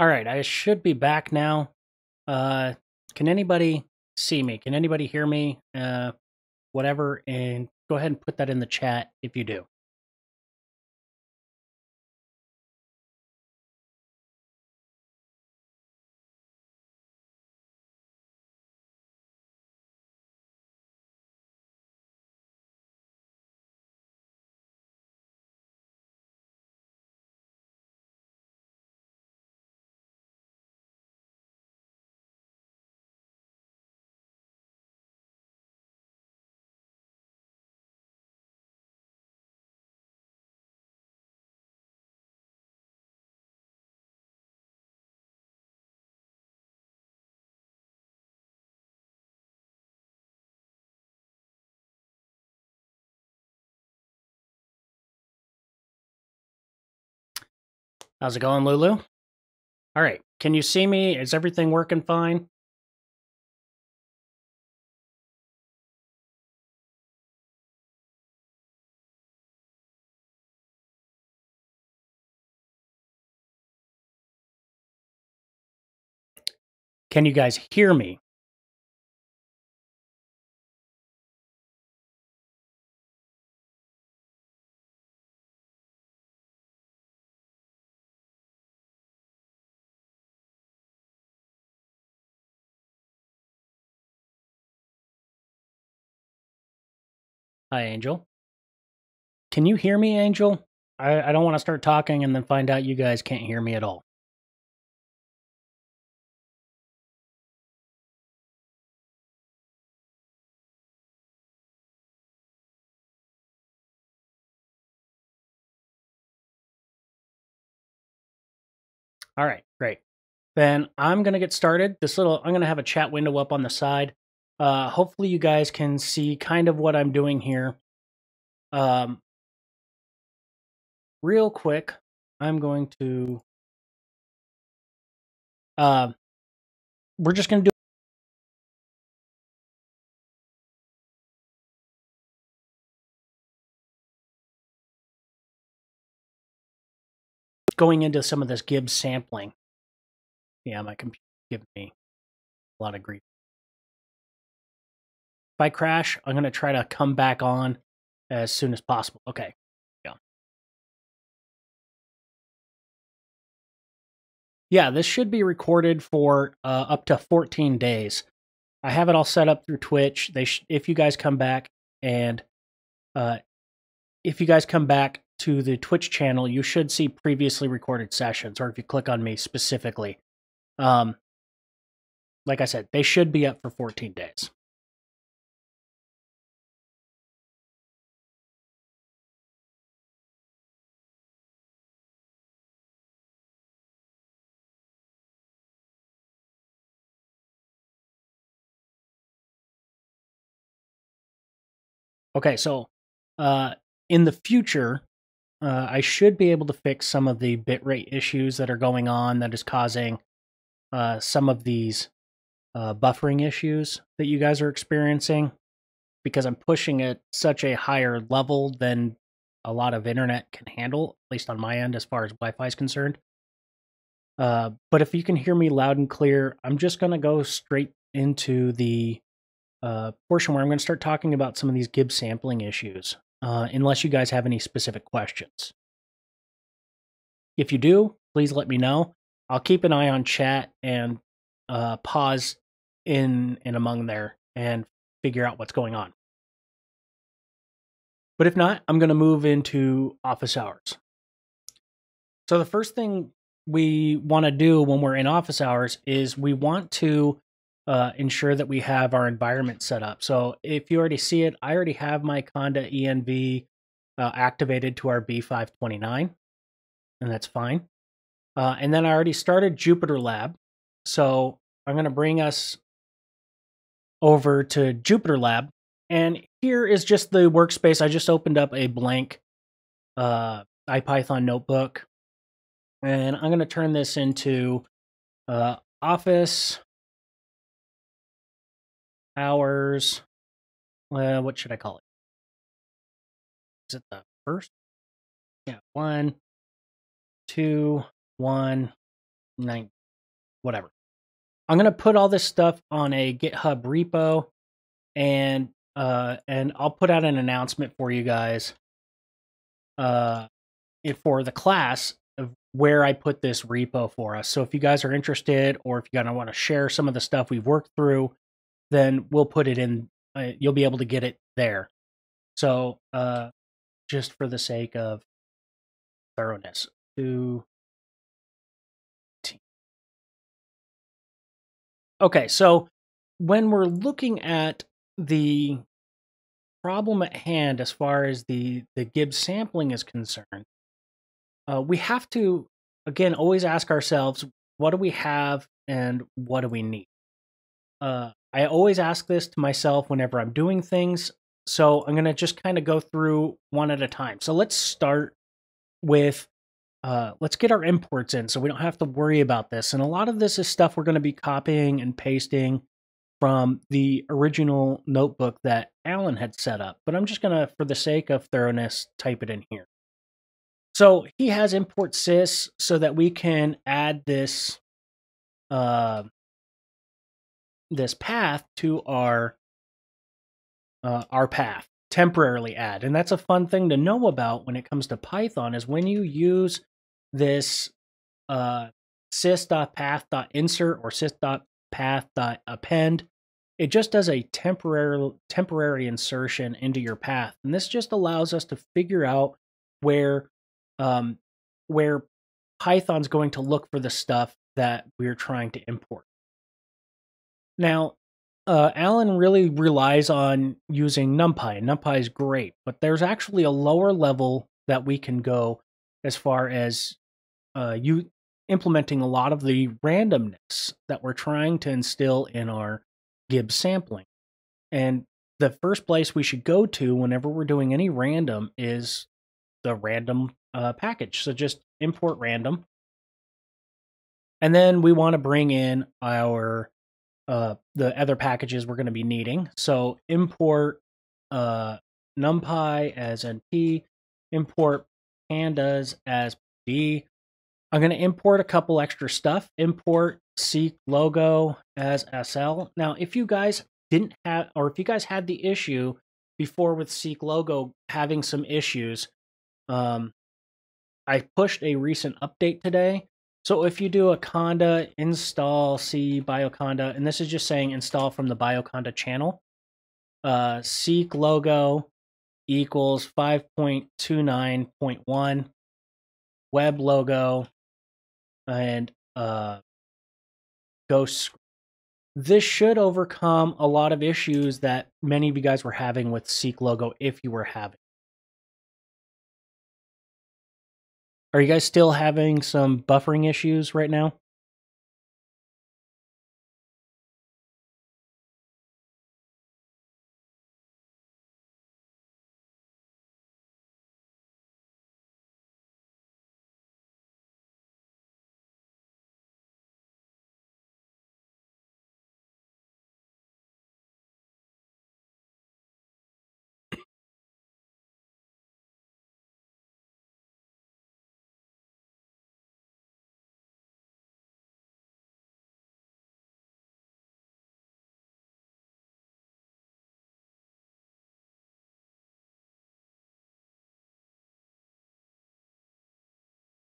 All right, I should be back now. Uh, can anybody see me? Can anybody hear me? Uh, whatever, and go ahead and put that in the chat if you do. How's it going, Lulu? All right. Can you see me? Is everything working fine? Can you guys hear me? Hi, Angel. Can you hear me, Angel? I, I don't want to start talking and then find out you guys can't hear me at all. All right, great. Then I'm going to get started. This little, I'm going to have a chat window up on the side. Uh, hopefully you guys can see kind of what I'm doing here. Um, real quick, I'm going to, uh, we're just going to do going into some of this Gibbs sampling. Yeah, my computer giving me a lot of grief. If I crash, I'm going to try to come back on as soon as possible. Okay. Yeah. Yeah, this should be recorded for uh, up to 14 days. I have it all set up through Twitch. They if you guys come back and uh, if you guys come back to the Twitch channel, you should see previously recorded sessions, or if you click on me specifically. Um, like I said, they should be up for 14 days. Okay, so uh, in the future, uh, I should be able to fix some of the bitrate issues that are going on that is causing uh, some of these uh, buffering issues that you guys are experiencing because I'm pushing it such a higher level than a lot of internet can handle, at least on my end as far as Wi Fi is concerned. Uh, but if you can hear me loud and clear, I'm just going to go straight into the uh, portion where I'm going to start talking about some of these Gibbs sampling issues uh, unless you guys have any specific questions. If you do, please let me know. I'll keep an eye on chat and uh, pause in and among there and figure out what's going on. But if not, I'm going to move into office hours. So the first thing we want to do when we're in office hours is we want to uh, ensure that we have our environment set up. So if you already see it, I already have my Conda ENV uh, activated to our B529, and that's fine. Uh, and then I already started Jupyter Lab. So I'm going to bring us over to Jupyter Lab. And here is just the workspace. I just opened up a blank uh, IPython notebook. And I'm going to turn this into uh, Office hours. Uh, what should I call it? Is it the first? Yeah, one, two, one, nine, whatever. I'm gonna put all this stuff on a GitHub repo, and uh, and I'll put out an announcement for you guys, uh, for the class of where I put this repo for us. So if you guys are interested, or if you guys want to share some of the stuff we've worked through, then we'll put it in. Uh, you'll be able to get it there. So uh, just for the sake of thoroughness, to Okay, so when we're looking at the problem at hand as far as the the Gibbs sampling is concerned, uh, we have to again always ask ourselves, what do we have and what do we need? Uh, I always ask this to myself whenever I'm doing things, so I'm gonna just kind of go through one at a time. So let's start with uh, let's get our imports in so we don't have to worry about this. And a lot of this is stuff we're going to be copying and pasting from the original notebook that Alan had set up. But I'm just going to, for the sake of thoroughness, type it in here. So he has import sys so that we can add this uh, this path to our uh, our path temporarily add. And that's a fun thing to know about when it comes to Python is when you use this uh, sys.path.insert or sys.path.append, it just does a temporary temporary insertion into your path, and this just allows us to figure out where um, where Python's going to look for the stuff that we're trying to import. Now, uh, Alan really relies on using NumPy, and NumPy is great, but there's actually a lower level that we can go as far as uh, you implementing a lot of the randomness that we're trying to instill in our Gibbs sampling. And the first place we should go to whenever we're doing any random is the random uh, package. So just import random. And then we want to bring in our uh, the other packages we're going to be needing. So import uh, numpy as np, import pandas as d, I'm going to import a couple extra stuff. Import Seek logo as SL. Now, if you guys didn't have, or if you guys had the issue before with seqlogo having some issues, um, I pushed a recent update today. So if you do a conda install C bioconda, and this is just saying install from the bioconda channel, uh, seqlogo equals 5.29.1 web logo and uh, Ghost. This should overcome a lot of issues that many of you guys were having with seqlogo if you were having. Are you guys still having some buffering issues right now?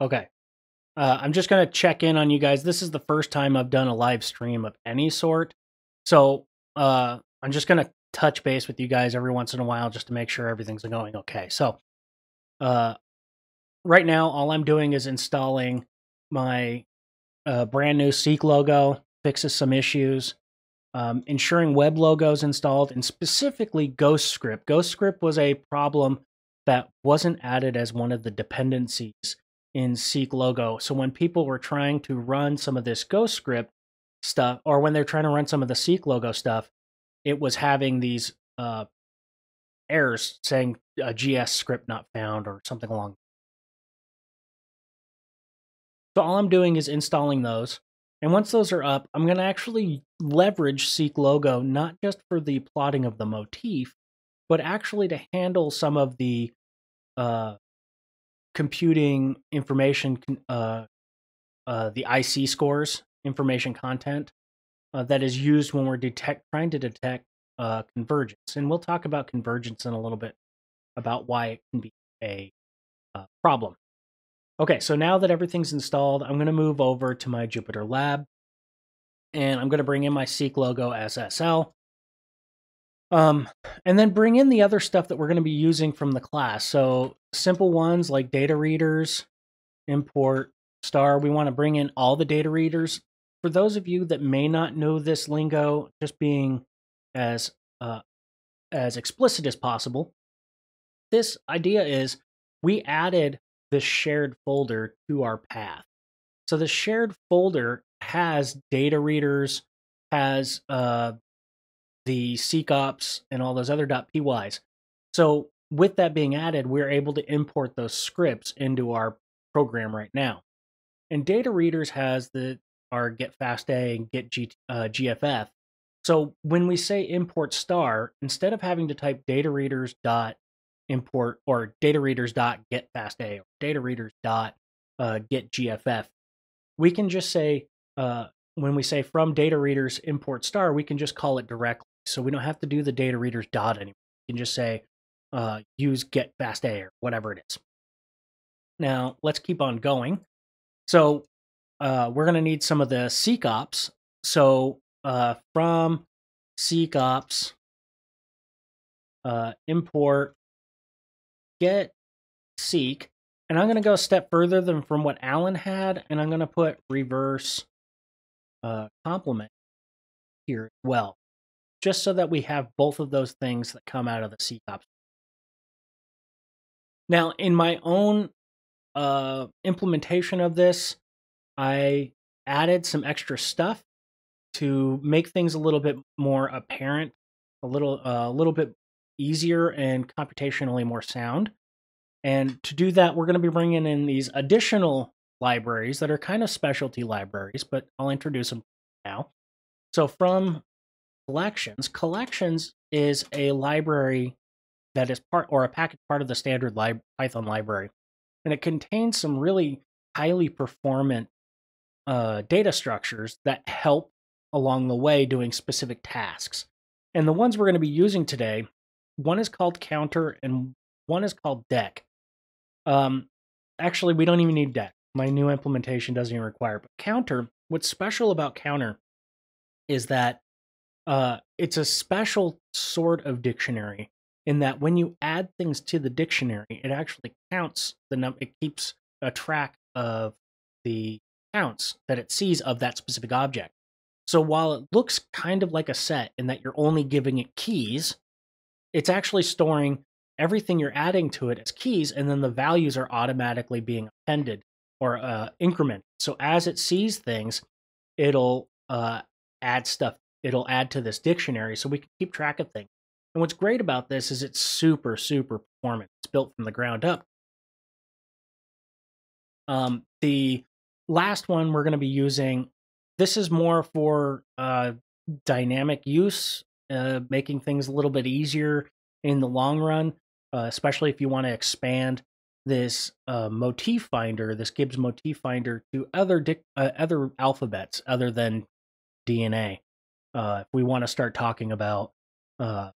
Okay. Uh, I'm just going to check in on you guys. This is the first time I've done a live stream of any sort. So uh, I'm just going to touch base with you guys every once in a while just to make sure everything's going okay. So uh, right now, all I'm doing is installing my uh, brand new seqlogo, fixes some issues, um, ensuring web logos installed, and specifically Ghostscript. Ghostscript was a problem that wasn't added as one of the dependencies in seqlogo. So when people were trying to run some of this Ghostscript stuff, or when they're trying to run some of the seqlogo stuff, it was having these uh, errors saying a GS script not found or something along. So all I'm doing is installing those. And once those are up, I'm going to actually leverage seqlogo not just for the plotting of the motif, but actually to handle some of the uh, computing information uh, uh, the IC scores, information content, uh, that is used when we're detect trying to detect uh, convergence. And we'll talk about convergence in a little bit about why it can be a uh, problem. Okay, so now that everything's installed, I'm going to move over to my Jupyter Lab and I'm going to bring in my seqlogo SSL. Um, and then bring in the other stuff that we're going to be using from the class. So simple ones like data readers, import, star. We want to bring in all the data readers. For those of you that may not know this lingo, just being as uh, as explicit as possible, this idea is we added this shared folder to our path. So the shared folder has data readers, has uh, the SeqOps, and all those other dot .pys. So with that being added, we're able to import those scripts into our program right now. And data readers has the our get FASTA and get G, uh, GFF. So when we say import star, instead of having to type data readers dot import or data readers dot get FASTA or data readers dot uh, get GFF, we can just say uh, when we say from data readers import star, we can just call it directly. So we don't have to do the data readers dot anymore. We can just say uh, use get FASTA or whatever it is. Now let's keep on going. So uh, we're going to need some of the SeqOps. So uh, from SeqOps, uh, import get seek, and I'm going to go a step further than from what Alan had, and I'm going to put reverse uh, complement here as well, just so that we have both of those things that come out of the SeqOps. Now, in my own uh, implementation of this, I added some extra stuff to make things a little bit more apparent, a little uh, a little bit easier and computationally more sound. And to do that, we're going to be bringing in these additional libraries that are kind of specialty libraries, but I'll introduce them now. So from collections, collections is a library that is part or a package part of the standard Python library, and it contains some really highly performant uh, data structures that help along the way doing specific tasks. And the ones we're going to be using today, one is called counter and one is called deque. Um, actually, we don't even need deque. My new implementation doesn't even require. But counter, what's special about counter is that uh, it's a special sort of dictionary in that when you add things to the dictionary, it actually counts the number. It keeps a track of the counts that it sees of that specific object. So while it looks kind of like a set in that you're only giving it keys, it's actually storing everything you're adding to it as keys, and then the values are automatically being appended or uh, incremented. So as it sees things, it'll uh, add stuff. It'll add to this dictionary so we can keep track of things. And what's great about this is it's super, super performant. It's built from the ground up. Um, the last one we're going to be using, this is more for uh, dynamic use, uh, making things a little bit easier in the long run, uh, especially if you want to expand this uh, motif finder, this Gibbs motif finder, to other uh, other alphabets other than DNA. Uh, if we want to start talking about uh,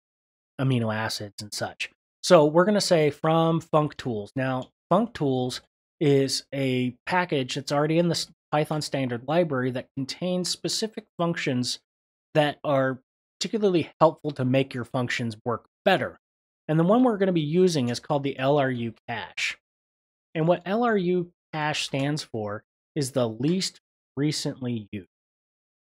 amino acids and such. So we're going to say from functools. Now, functools is a package that's already in the Python standard library that contains specific functions that are particularly helpful to make your functions work better. And the one we're going to be using is called the LRU cache. And what LRU cache stands for is the least recently used.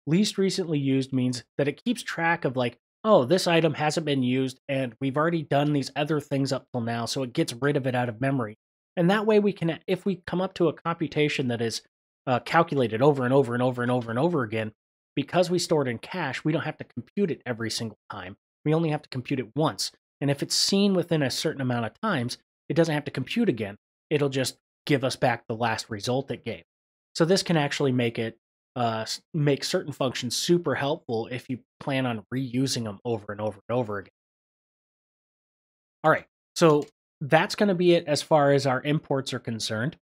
Least recently used means that it keeps track of like, oh, this item hasn't been used and we've already done these other things up till now, so it gets rid of it out of memory. And that way we can, if we come up to a computation that is uh, calculated over and over and over and over and over again, because we store it in cache, we don't have to compute it every single time. We only have to compute it once. And if it's seen within a certain amount of times, it doesn't have to compute again. It'll just give us back the last result it gave. So this can actually make it uh, make certain functions super helpful if you plan on reusing them over and over and over again. All right, so that's going to be it as far as our imports are concerned.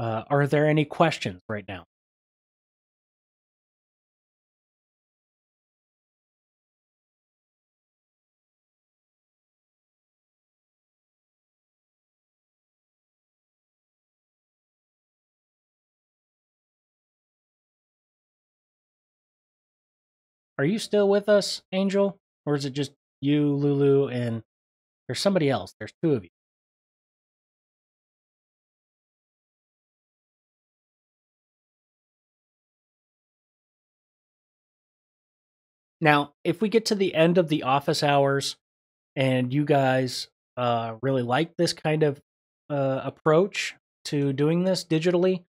Uh, are there any questions right now? Are you still with us, Angel? Or is it just you, Lulu, and there's somebody else? There's two of you. Now, if we get to the end of the office hours and you guys uh, really like this kind of uh, approach to doing this digitally,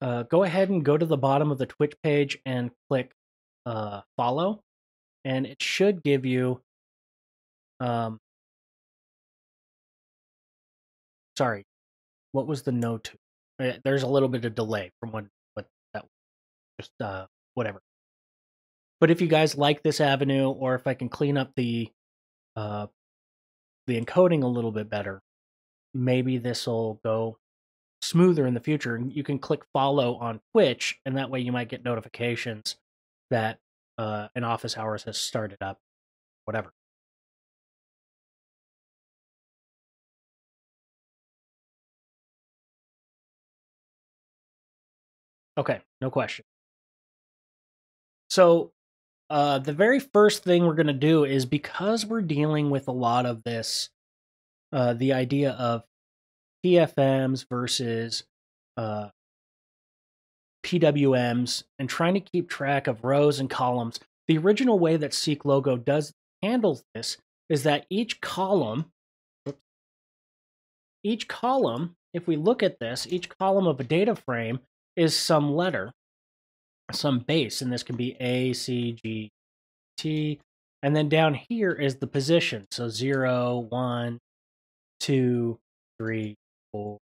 uh, go ahead and go to the bottom of the Twitch page and click uh, follow, and it should give you. Um, sorry, what was the no to? Eh, there's a little bit of delay from when what that just uh whatever. But if you guys like this avenue, or if I can clean up the uh the encoding a little bit better, maybe this will go smoother in the future. You can click follow on Twitch, and that way you might get notifications that uh, an office hours has started up, whatever. Okay, no question. So, uh, the very first thing we're going to do is because we're dealing with a lot of this, uh, the idea of PFMs versus uh, PWMs and trying to keep track of rows and columns. The original way that seqlogo does handles this is that each column, each column, if we look at this, each column of a data frame is some letter, some base, and this can be A, C, G, T, and then down here is the position. So zero, one, two, three, four,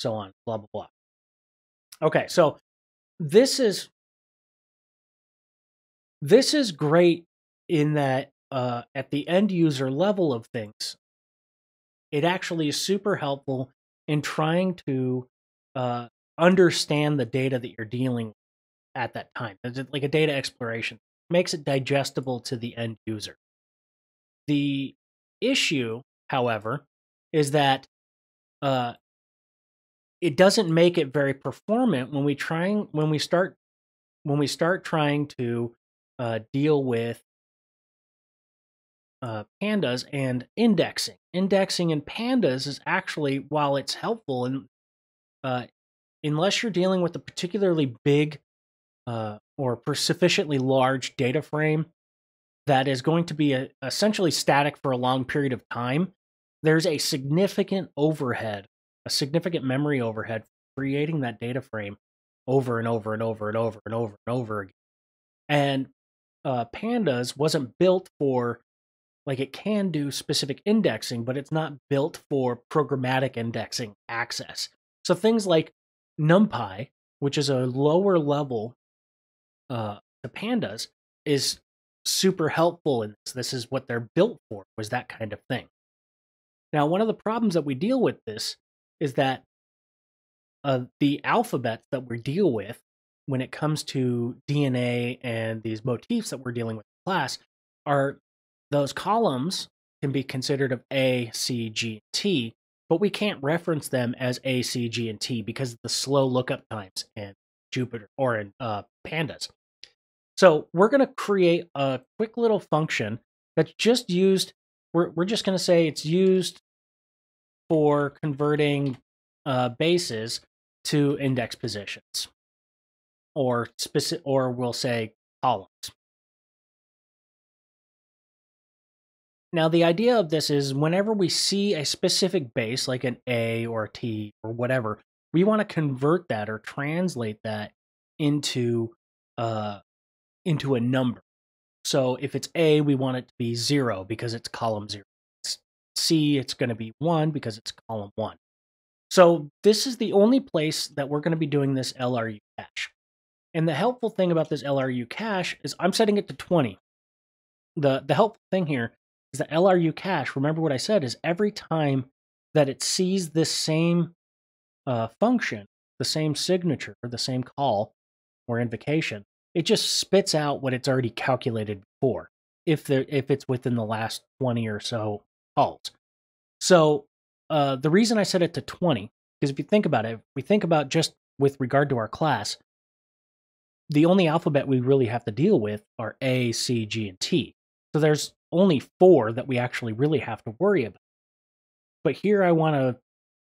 so on, blah blah blah. Okay, so this is this is great in that uh, at the end user level of things, it actually is super helpful in trying to uh, understand the data that you're dealing with at that time. It's like a data exploration makes it digestible to the end user. The issue, however, is that uh, it doesn't make it very performant when we trying when we start when we start trying to uh, deal with uh, pandas and indexing. Indexing in pandas is actually, while it's helpful, and uh, unless you're dealing with a particularly big uh, or sufficiently large data frame that is going to be a, essentially static for a long period of time, there's a significant overhead a significant memory overhead creating that data frame over and over and over and over and over and over again. And uh, Pandas wasn't built for, like, it can do specific indexing, but it's not built for programmatic indexing access. So things like NumPy, which is a lower level uh, to Pandas, is super helpful in this. This is what they're built for, was that kind of thing. Now, one of the problems that we deal with this is that uh, the alphabets that we deal with when it comes to DNA and these motifs that we're dealing with in class are those columns can be considered of A, C, G, T, but we can't reference them as A, C, G, and T because of the slow lookup times in Jupyter or in uh, Pandas. So we're going to create a quick little function that's just used. We're, we're just going to say it's used for converting uh, bases to index positions or specific or we'll say columns. Now the idea of this is whenever we see a specific base like an A or a T or whatever, we want to convert that or translate that into uh into a number. So if it's A, we want it to be 0 because it's column 0. C, it's going to be 1 because it's column 1. So this is the only place that we're going to be doing this LRU cache. And the helpful thing about this LRU cache is I'm setting it to 20. The, the helpful thing here is that LRU cache, remember what I said, is every time that it sees this same uh, function, the same signature, the same call or invocation, it just spits out what it's already calculated before if there if it's within the last 20 or so calls. So uh, the reason I set it to 20 because if you think about it, we think about just with regard to our class, the only alphabet we really have to deal with are A, C, G, and T. So there's only four that we actually really have to worry about. But here I want to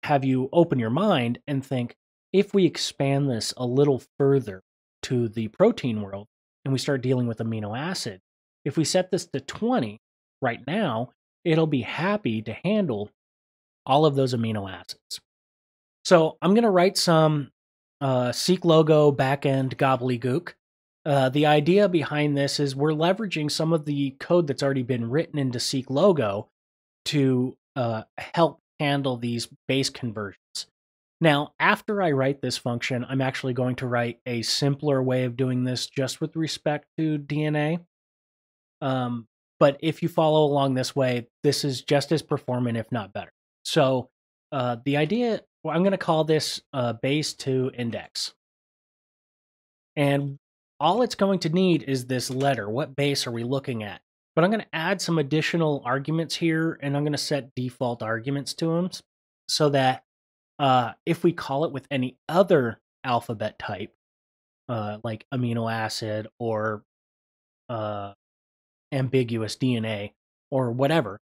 have you open your mind and think if we expand this a little further to the protein world and we start dealing with amino acid, if we set this to 20 right now, it'll be happy to handle all of those amino acids. So I'm going to write some uh, Seq logo backend gobbledygook. Uh, the idea behind this is we're leveraging some of the code that's already been written into seqlogo to uh, help handle these base conversions. Now, after I write this function, I'm actually going to write a simpler way of doing this just with respect to DNA. Um, but if you follow along this way, this is just as performant, if not better. So uh, the idea, well, I'm going to call this uh, base to index. And all it's going to need is this letter. What base are we looking at? But I'm going to add some additional arguments here, and I'm going to set default arguments to them so that uh, if we call it with any other alphabet type, uh, like amino acid or uh, ambiguous DNA or whatever,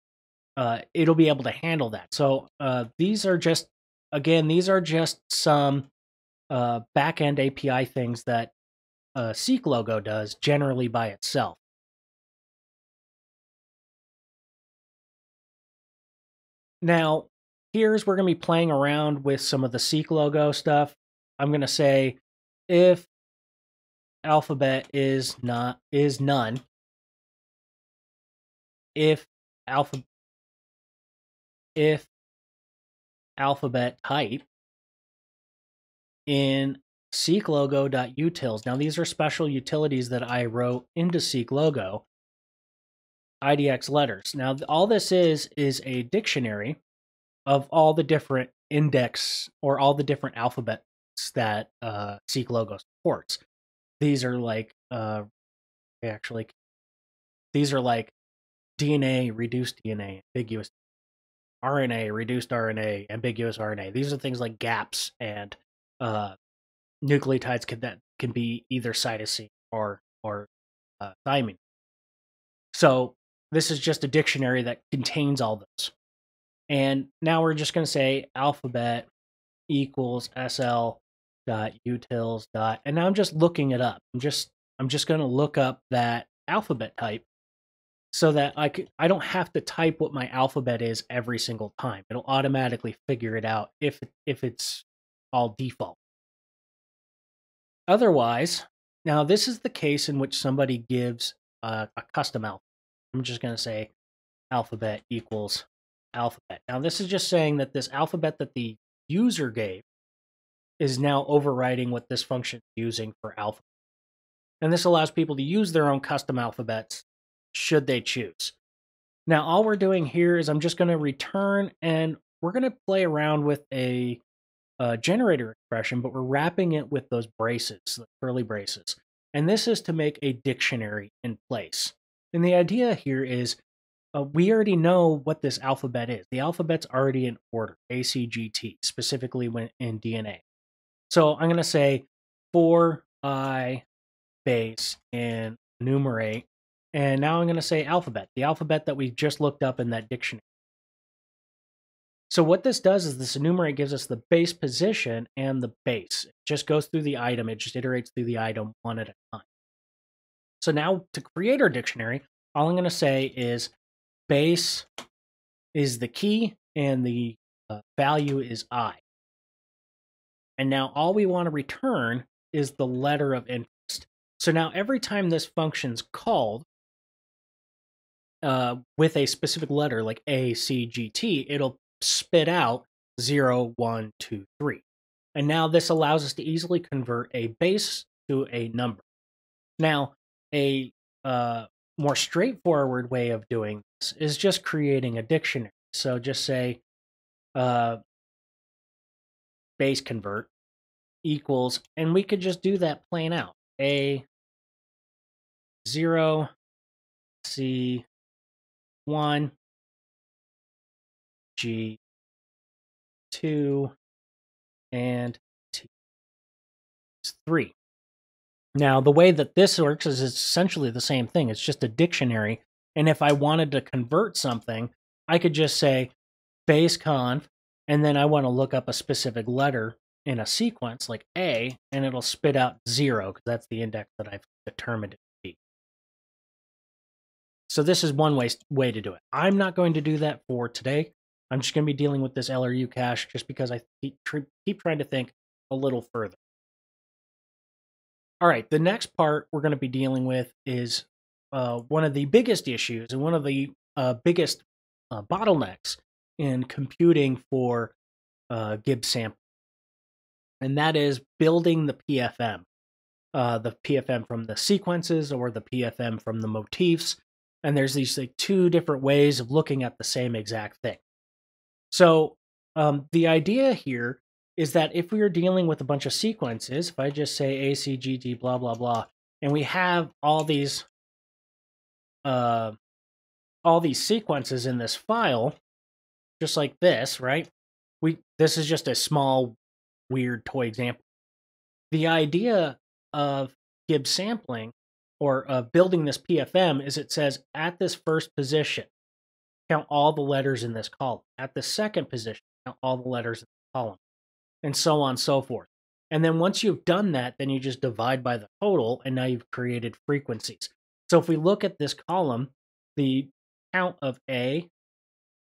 uh, it'll be able to handle that. So uh, these are just, again, these are just some uh, backend API things that uh, Seq logo does generally by itself. Now, here's we're going to be playing around with some of the Seq logo stuff. I'm going to say if alphabet is not is none if alpha if alphabet type in seqlogo.utils. Now these are special utilities that I wrote into seqlogo IDX letters. Now all this is is a dictionary of all the different index or all the different alphabets that uh, seqlogo supports. These are like uh, actually these are like DNA, reduced DNA, ambiguous RNA, reduced RNA, ambiguous RNA. These are things like gaps and uh, nucleotides can, that can be either cytosine or or uh, thymine. So this is just a dictionary that contains all those. And now we're just going to say alphabet equals sl dot utils dot, and now I'm just looking it up. I'm just I'm just going to look up that alphabet type so that I could, I don't have to type what my alphabet is every single time. It'll automatically figure it out if if it's all default. Otherwise, now this is the case in which somebody gives a, a custom alphabet. I'm just going to say alphabet equals alphabet. Now this is just saying that this alphabet that the user gave is now overriding what this function is using for alphabet. And this allows people to use their own custom alphabets should they choose. Now, all we're doing here is I'm just going to return and we're going to play around with a, a, generator expression, but we're wrapping it with those braces, the curly braces. And this is to make a dictionary in place. And the idea here is uh, we already know what this alphabet is. The alphabet's already in order, ACGT, specifically when in DNA. So I'm going to say for I base and enumerate and now I'm going to say alphabet, the alphabet that we just looked up in that dictionary. So what this does is this enumerate gives us the base position and the base. It just goes through the item. It just iterates through the item one at a time. So now to create our dictionary, all I'm going to say is base is the key and the uh, value is i. And now all we want to return is the letter of interest. So now every time this function's called, uh, with a specific letter like A, C, G, T, it'll spit out 0, 1, 2, 3. And now this allows us to easily convert a base to a number. Now, a uh, more straightforward way of doing this is just creating a dictionary. So just say uh, base convert, equals, and we could just do that plain out. A 0, C 1, G 2, and T is 3. Now, the way that this works is it's essentially the same thing. It's just a dictionary. And if I wanted to convert something, I could just say base conf, and then I want to look up a specific letter in a sequence like A, and it'll spit out zero because that's the index that I've determined. So this is one way, way to do it. I'm not going to do that for today. I'm just going to be dealing with this LRU cache just because I keep, trying to think a little further. All right, the next part we're going to be dealing with is uh, one of the biggest issues and one of the uh, biggest uh, bottlenecks in computing for uh, Gibbs sample, and that is building the PFM. Uh, the PFM from the sequences or the PFM from the motifs. And there's these like two different ways of looking at the same exact thing. So um, the idea here is that if we are dealing with a bunch of sequences, if I just say ACGT blah blah blah, and we have all these uh, all these sequences in this file, just like this, right? We this is just a small weird toy example. The idea of Gibbs sampling or of building this PFM is it says at this first position, count all the letters in this column. At the second position, count all the letters in the column and so on and so forth. And then once you've done that, then you just divide by the total, and now you've created frequencies. So if we look at this column, the count of A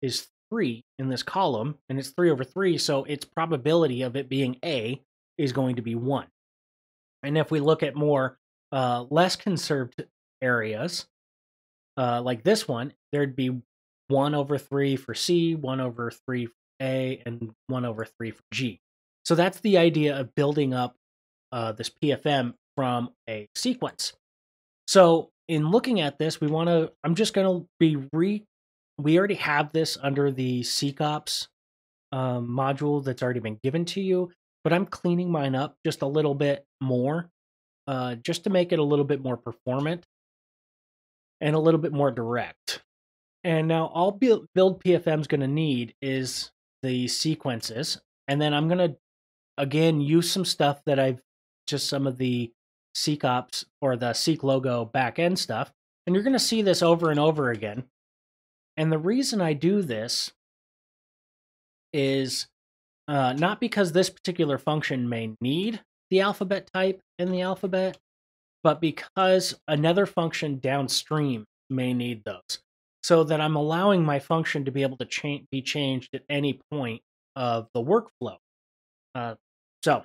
is 3 in this column, and it's 3 over 3, so its probability of it being A is going to be 1. And if we look at more uh, less conserved areas, uh, like this one, there'd be 1 over 3 for C, 1 over 3 for A, and 1 over 3 for G. So that's the idea of building up uh, this PFM from a sequence. So in looking at this, we want to, I'm just going to be re, we already have this under the SeqOps um, module that's already been given to you, but I'm cleaning mine up just a little bit more, uh, just to make it a little bit more performant and a little bit more direct. And now all build PFM is going to need is the sequences, and then I'm going to again use some stuff that I've just some of the SeqOps or the seqlogo backend stuff. And you're going to see this over and over again. And the reason I do this is uh, not because this particular function may need the alphabet type in the alphabet, but because another function downstream may need those. So that I'm allowing my function to be able to cha- be changed at any point of the workflow. Uh, so,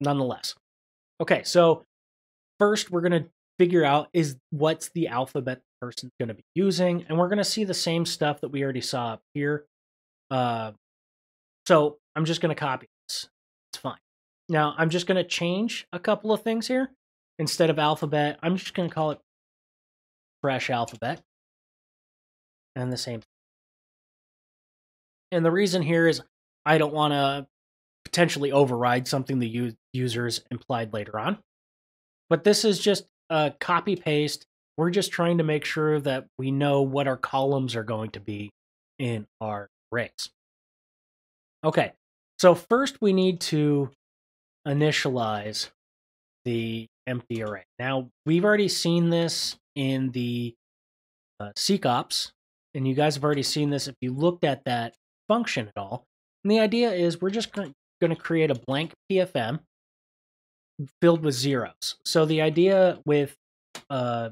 nonetheless. Okay, so first we're going to figure out is what's the alphabet the person's going to be using, and we're going to see the same stuff that we already saw up here. Uh, so I'm just going to copy this. It's fine. Now I'm just going to change a couple of things here. Instead of alphabet, I'm just going to call it fresh alphabet. And the same. And the reason here is I don't want to potentially override something the users implied later on. But this is just a copy paste. We're just trying to make sure that we know what our columns are going to be in our arrays. Okay, so first we need to initialize the empty array. Now, we've already seen this in the uh, SeqOps, and you guys have already seen this if you looked at that function at all. And the idea is we're just going to create a blank PFM filled with zeros. So the idea with uh,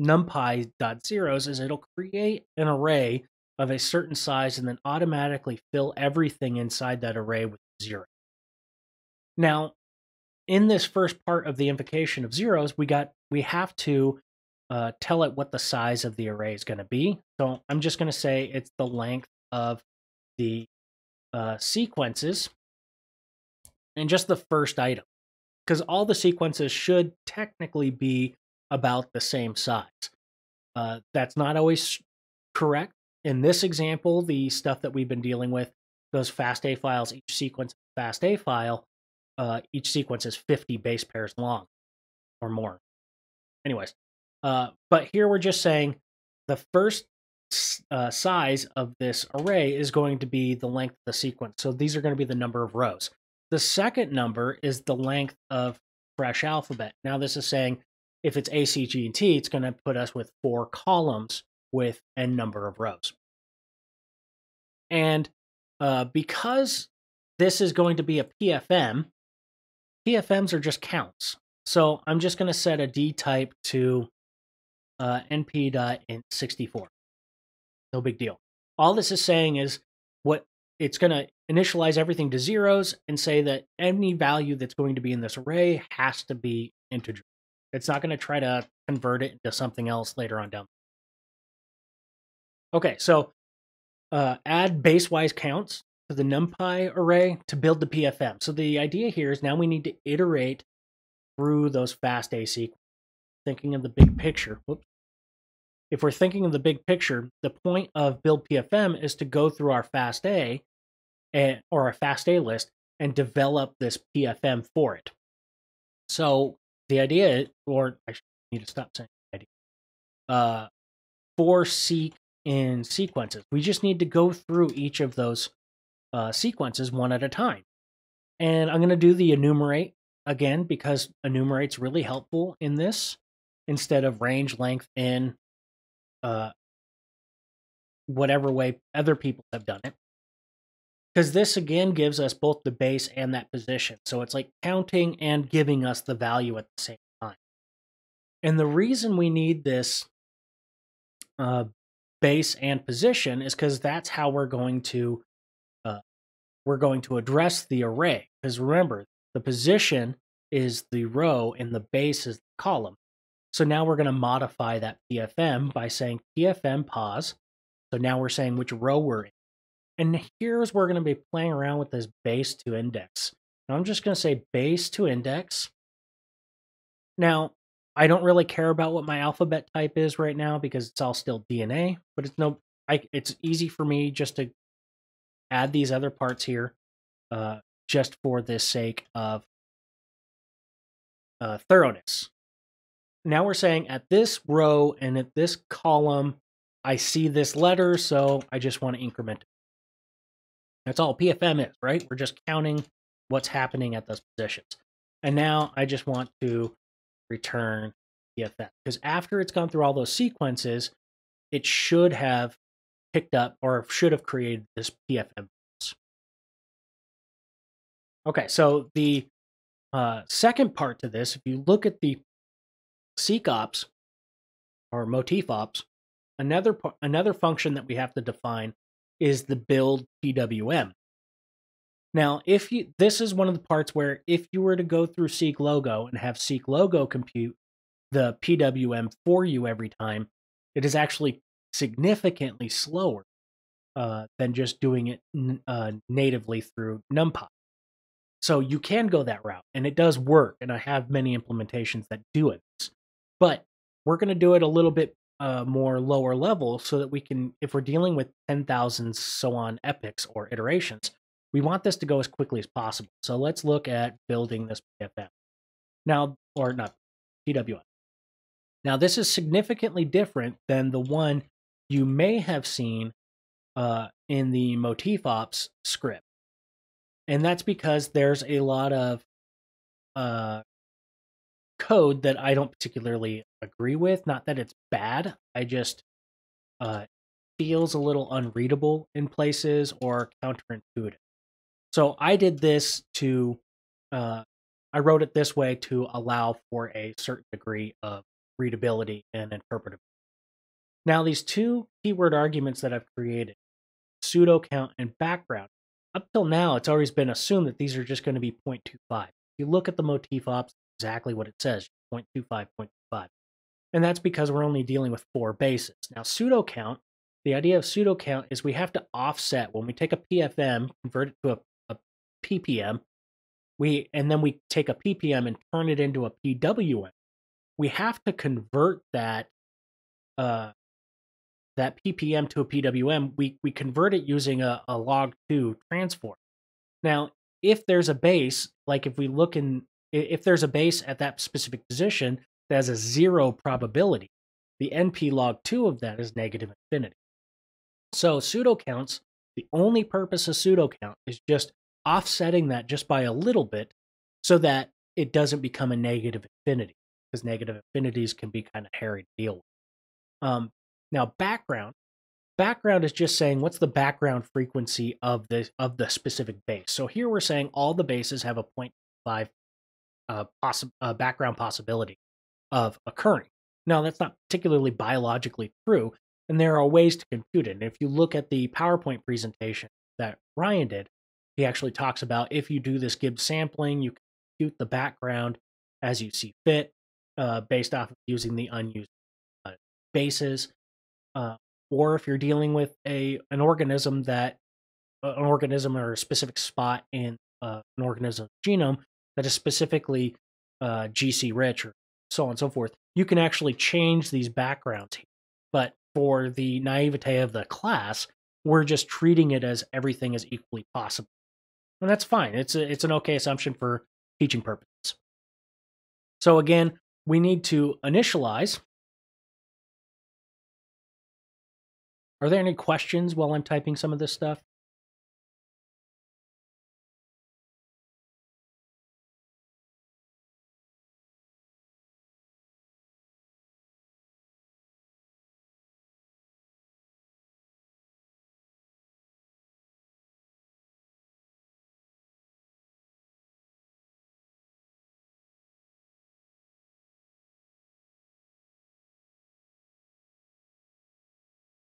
numpy.zeros is it'll create an array of a certain size and then automatically fill everything inside that array with zero. Now, in this first part of the invocation of zeros, we got we have to uh, tell it what the size of the array is going to be. So I'm just going to say it's the length of the uh, sequences and just the first item because all the sequences should technically be about the same size. Uh, that's not always correct. In this example, the stuff that we've been dealing with, those FASTA files, each sequence FASTA file, uh, each sequence is 50 base pairs long or more. Anyways, uh, but here we're just saying the first uh, size of this array is going to be the length of the sequence. So these are going to be the number of rows. The second number is the length of fresh alphabet. Now this is saying if it's A, C, G, and T, it's going to put us with four columns with n number of rows. And uh, because this is going to be a PFM, PFMs are just counts. So I'm just going to set a D type to uh, np.int64. No big deal. All this is saying is what it's going to initialize everything to zeros and say that any value that's going to be in this array has to be integer. It's not going to try to convert it into something else later on down. Okay, so uh, add base-wise counts to the NumPy array to build the PFM. So the idea here is now we need to iterate through those FASTA sequences. Thinking of the big picture. Whoops. If we're thinking of the big picture, the point of build PFM is to go through our FASTA and, or our FASTA list and develop this PFM for it. So the idea, or I need to stop saying idea, uh, for seek in sequences, we just need to go through each of those uh, sequences one at a time. And I'm going to do the enumerate again because enumerate's really helpful in this instead of range, length, and uh, whatever way other people have done it. Because this again gives us both the base and that position. So it's like counting and giving us the value at the same time. And the reason we need this uh, base and position is because that's how we're going to we're going to address the array. Because remember, the position is the row and the base is the column. So now we're going to modify that PFM by saying PFM pause. So now we're saying which row we're in. And here's where we're going to be playing around with this base to index. I'm just going to say base to index. Now, I don't really care about what my alphabet type is right now because it's all still DNA, but it's no I it's easy for me just to add these other parts here uh, just for the sake of uh, thoroughness. Now we're saying at this row and at this column, I see this letter, so I just want to increment it. That's all PFM is, right? We're just counting what's happening at those positions. And now I just want to return PFM because after it's gone through all those sequences, it should have picked up or should have created this PFM. Okay, so the uh, second part to this, if you look at the SeqOps or motif ops, another another function that we have to define is the build PWM. Now, if you this is one of the parts where if you were to go through seqlogo and have seqlogo compute the PWM for you every time, it is actually significantly slower uh, than just doing it uh, natively through NumPy. So you can go that route, and it does work. And I have many implementations that do it. But we're going to do it a little bit uh, more lower level so that we can, if we're dealing with 10,000 so on epochs or iterations, we want this to go as quickly as possible. So let's look at building this PFM. Now, or not PWM. Now, this is significantly different than the one you may have seen uh, in the Motif Ops script and that's because there's a lot of uh, code that I don't particularly agree with. Not that it's bad, I just uh, feels a little unreadable in places or counterintuitive. So I did this to, uh, I wrote it this way to allow for a certain degree of readability and interpretability. Now, these two keyword arguments that I've created, pseudo count and background, up till now, it's always been assumed that these are just going to be 0.25. If you look at the motif ops, exactly what it says 0.25, 0.25. And that's because we're only dealing with four bases. Now, pseudo count, the idea of pseudo count is we have to offset when we take a PFM, convert it to a, a PPM, we and then we take a PPM and turn it into a PWM. We have to convert that uh, that ppm to a pwm, we, we convert it using a, a log2 transform. Now, if there's a base, like if we look in, if there's a base at that specific position that has a zero probability, the NP log 2 of that is negative infinity. So pseudo counts, the only purpose of pseudo count is just offsetting that just by a little bit so that it doesn't become a negative infinity because negative infinities can be kind of hairy to deal with. Um, now, background. Background is just saying what's the background frequency of the of the specific base. So here we're saying all the bases have a 0.5 uh, possi- uh, background possibility of occurring. Now, that's not particularly biologically true, and there are ways to compute it. And if you look at the PowerPoint presentation that Ryan did, he actually talks about if you do this Gibbs sampling, you compute the background as you see fit, uh, based off of using the unused uh, bases. Uh, or if you're dealing with a an organism that an organism or a specific spot in uh, an organism's genome that is specifically uh, GC rich or so on and so forth, you can actually change these backgrounds. But for the naivete of the class, we're just treating it as everything is equally possible. And that's fine. It's a, it's an okay assumption for teaching purposes. So again, we need to initialize. Are there any questions while I'm typing some of this stuff?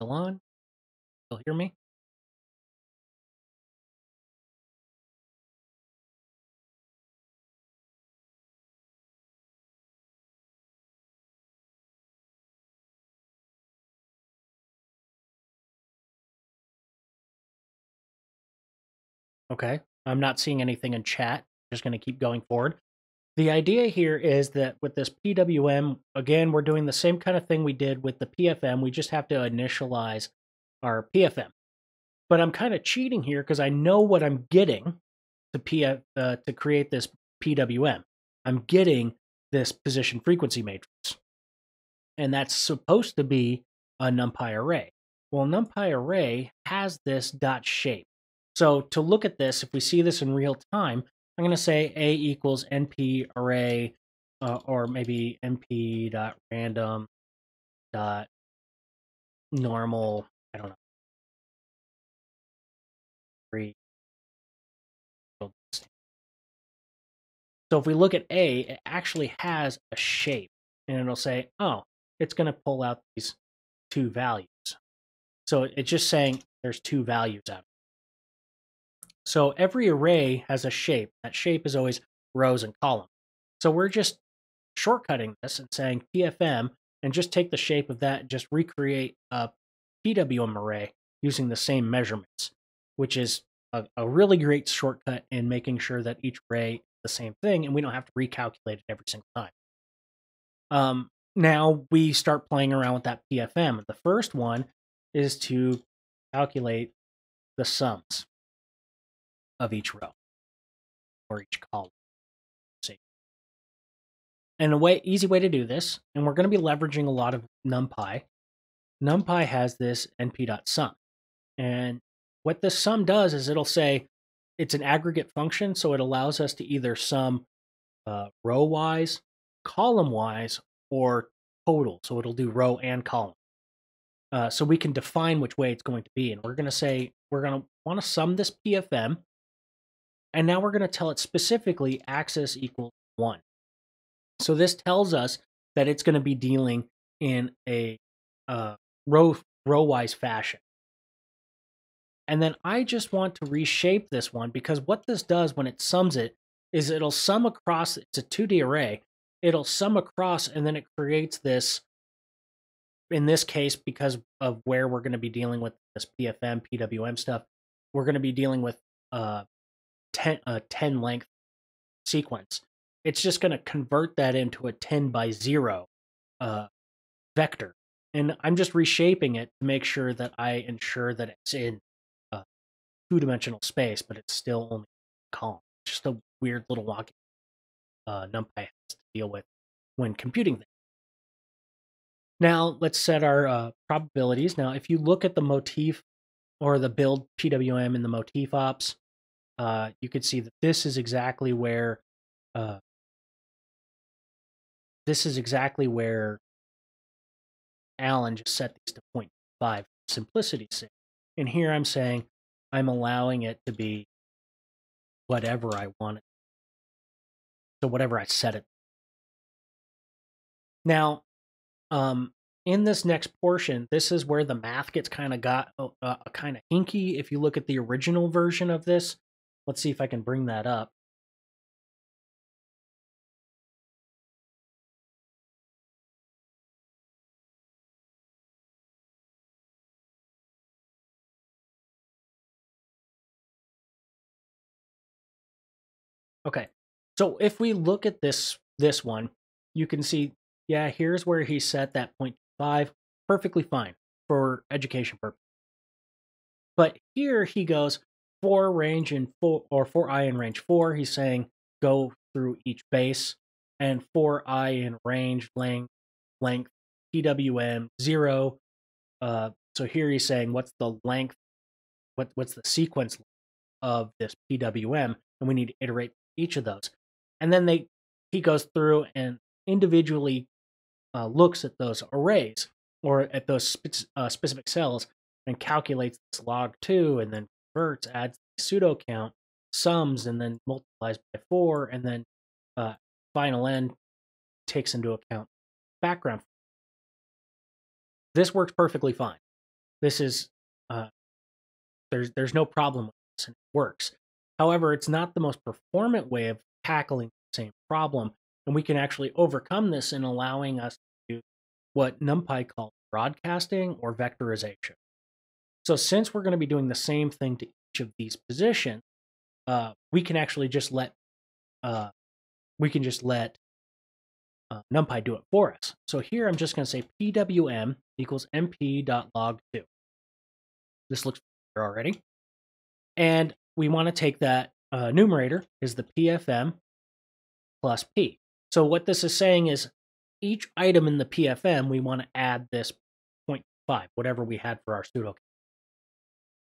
Still on? Still hear me? Okay. I'm not seeing anything in chat. Just going to keep going forward. The idea here is that with this PWM, again, we're doing the same kind of thing we did with the PFM. We just have to initialize our PFM. But I'm kind of cheating here because I know what I'm getting to, PF, uh, to create this PWM. I'm getting this position frequency matrix. And that's supposed to be a NumPy array. Well, NumPy array has this dot shape. So to look at this, if we see this in real time, I'm going to say a equals np array, uh, or maybe np dot random dot normal. I don't know. So if we look at A, it actually has a shape, and it'll say, oh, it's going to pull out these two values. So it's just saying there's two values out. So every array has a shape. That shape is always rows and columns. So we're just shortcutting this and saying PFM and just take the shape of that and just recreate a PWM array using the same measurements, which is a, a really great shortcut in making sure that each array is the same thing and we don't have to recalculate it every single time. Um, now we start playing around with that PFM. The first one is to calculate the sums of each row or each column. And a way easy way to do this, and we're going to be leveraging a lot of NumPy. NumPy has this np.sum. And what this sum does is it'll say it's an aggregate function, so it allows us to either sum uh, row wise, column wise, or total. So it'll do row and column. Uh, so we can define which way it's going to be. And we're going to say we're going to want to sum this PFM and now we're going to tell it specifically axis equals 1. So this tells us that it's going to be dealing in a uh, row row-wise fashion. And then I just want to reshape this one because what this does when it sums it is it'll sum across, it's a 2D array, it'll sum across and then it creates this, in this case, because of where we're going to be dealing with this PFM, PWM stuff, we're going to be dealing with uh, 10, a 10 length sequence, it's just going to convert that into a 10 by 0 uh, vector. And I'm just reshaping it to make sure that I ensure that it's in uh, two dimensional space, but it's still only column. Just a weird little walking uh, NumPy has to deal with when computing things. Now let's set our uh, probabilities. Now, if you look at the motif or the build PWM in the motif ops, uh, you can see that this is exactly where uh, this is exactly where Alan just set these to 0.5 simplicity's sake. And here I'm saying I'm allowing it to be whatever I want it. So whatever I set it. Now, um, in this next portion, this is where the math gets kind of got uh, uh kind of hinky. If you look at the original version of this, let's see if I can bring that up. Okay. So if we look at this this one, you can see, yeah, here's where he set that 0.5, perfectly fine for education purpose. But here he goes four range in four or four I in range four. He's saying go through each base, and four I in range length length PWM zero. Uh, so here he's saying what's the length, what what's the sequence of this PWM, and we need to iterate each of those. And then they he goes through and individually uh, looks at those arrays or at those spe- uh, specific cells and calculates this log two and then converts, adds the pseudo count, sums, and then multiplies by four, and then uh, final end takes into account background. This works perfectly fine. This is uh, there's there's no problem with this, and it works. However, it's not the most performant way of tackling the same problem, and we can actually overcome this in allowing us to do what NumPy calls broadcasting or vectorization. So, since we're going to be doing the same thing to each of these positions, uh, we can actually just let uh, we can just let uh, NumPy do it for us. So here I'm just going to say pwm equals np.log2. This looks already. And we want to take that uh, numerator is the PFM plus P. So what this is saying is each item in the PFM, we want to add this 0.5, whatever we had for our pseudo.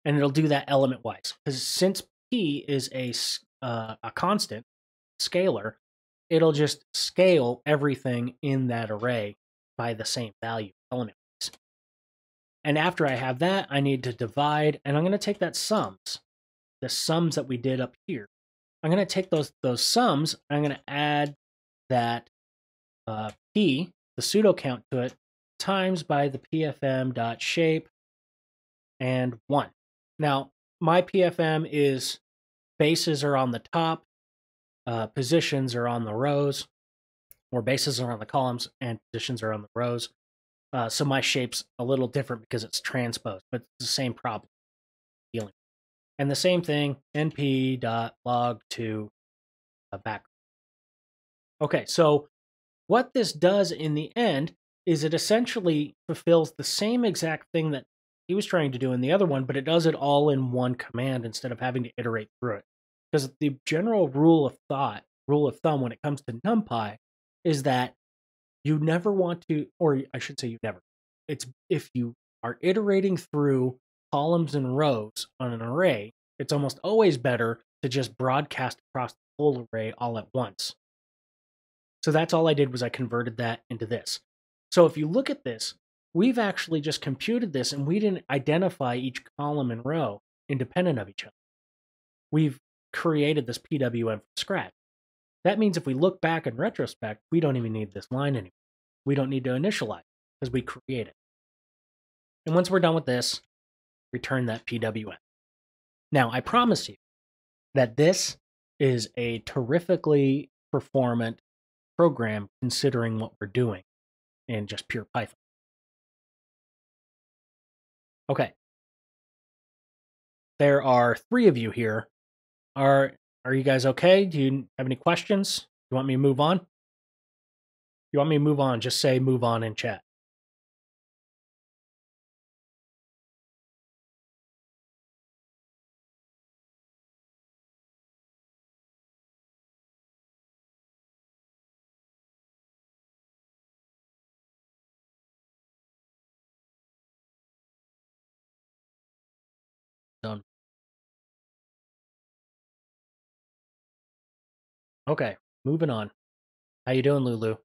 And it'll do that element wise. Because since P is a, uh, a constant scalar, it'll just scale everything in that array by the same value element wise. And after I have that, I need to divide, and I'm going to take that sums the sums that we did up here. I'm going to take those those sums. I'm going to add that uh, p, the pseudo count to it, times by the pfm dot shape and one. Now my pfm is bases are on the top, uh, positions are on the rows, or bases are on the columns, and positions are on the rows. Uh, so my shape's a little different because it's transposed, but it's the same problem dealing and the same thing, np dot log to background. Okay, so what this does in the end is it essentially fulfills the same exact thing that he was trying to do in the other one, but it does it all in one command instead of having to iterate through it. Because the general rule of thought, rule of thumb when it comes to NumPy is that you never want to, or I should say you never. It's if you are iterating through columns and rows on an array, it's almost always better to just broadcast across the whole array all at once. So that's all I did was I converted that into this. So if you look at this, we've actually just computed this and we didn't identify each column and row independent of each other. We've created this PWM from scratch. That means if we look back in retrospect, we don't even need this line anymore. We don't need to initialize because we create it. And once we're done with this, return that PWM. Now, I promise you that this is a terrifically performant program considering what we're doing in just pure Python. Okay. There are three of you here. Are are you guys okay? Do you have any questions? You want me to move on? You want me to move on? Just say move on in chat. Okay, moving on. How you doing, Lulu?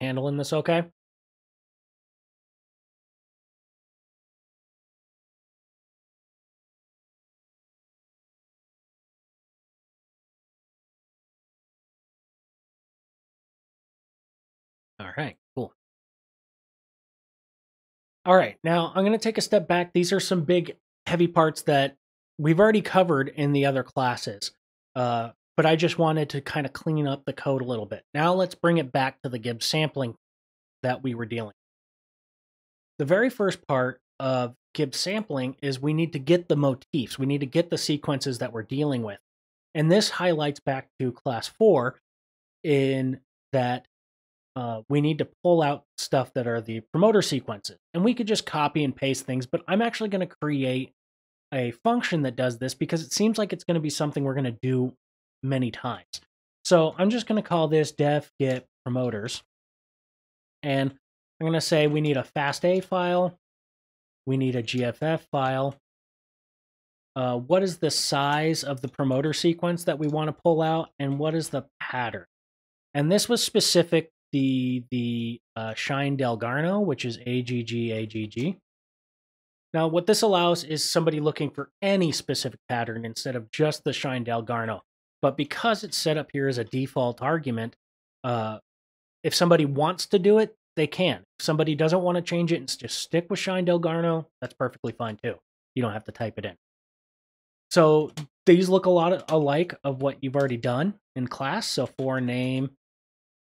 Handling this okay? All right, cool. All right, now I'm going to take a step back. These are some big, heavy parts that we've already covered in the other classes, uh, but I just wanted to kind of clean up the code a little bit. Now let's bring it back to the Gibbs sampling that we were dealing. The very first part of Gibbs sampling is we need to get the motifs. We need to get the sequences that we're dealing with. And this highlights back to class four in that uh, we need to pull out stuff that are the promoter sequences. And we could just copy and paste things, but I'm actually going to create a function that does this because it seems like it's going to be something we're going to do many times. So I'm just going to call this def get promoters. And I'm going to say we need a FASTA file. We need a GFF file. Uh, what is the size of the promoter sequence that we want to pull out? And what is the pattern? And this was specific the the uh, Shine Dalgarno, which is AGG AGG. Now, what this allows is somebody looking for any specific pattern instead of just the Shine Dalgarno. But because it's set up here as a default argument, uh, if somebody wants to do it, they can. If somebody doesn't want to change it and just stick with Shine Dalgarno, that's perfectly fine too. You don't have to type it in. So these look a lot alike of what you've already done in class. So for name,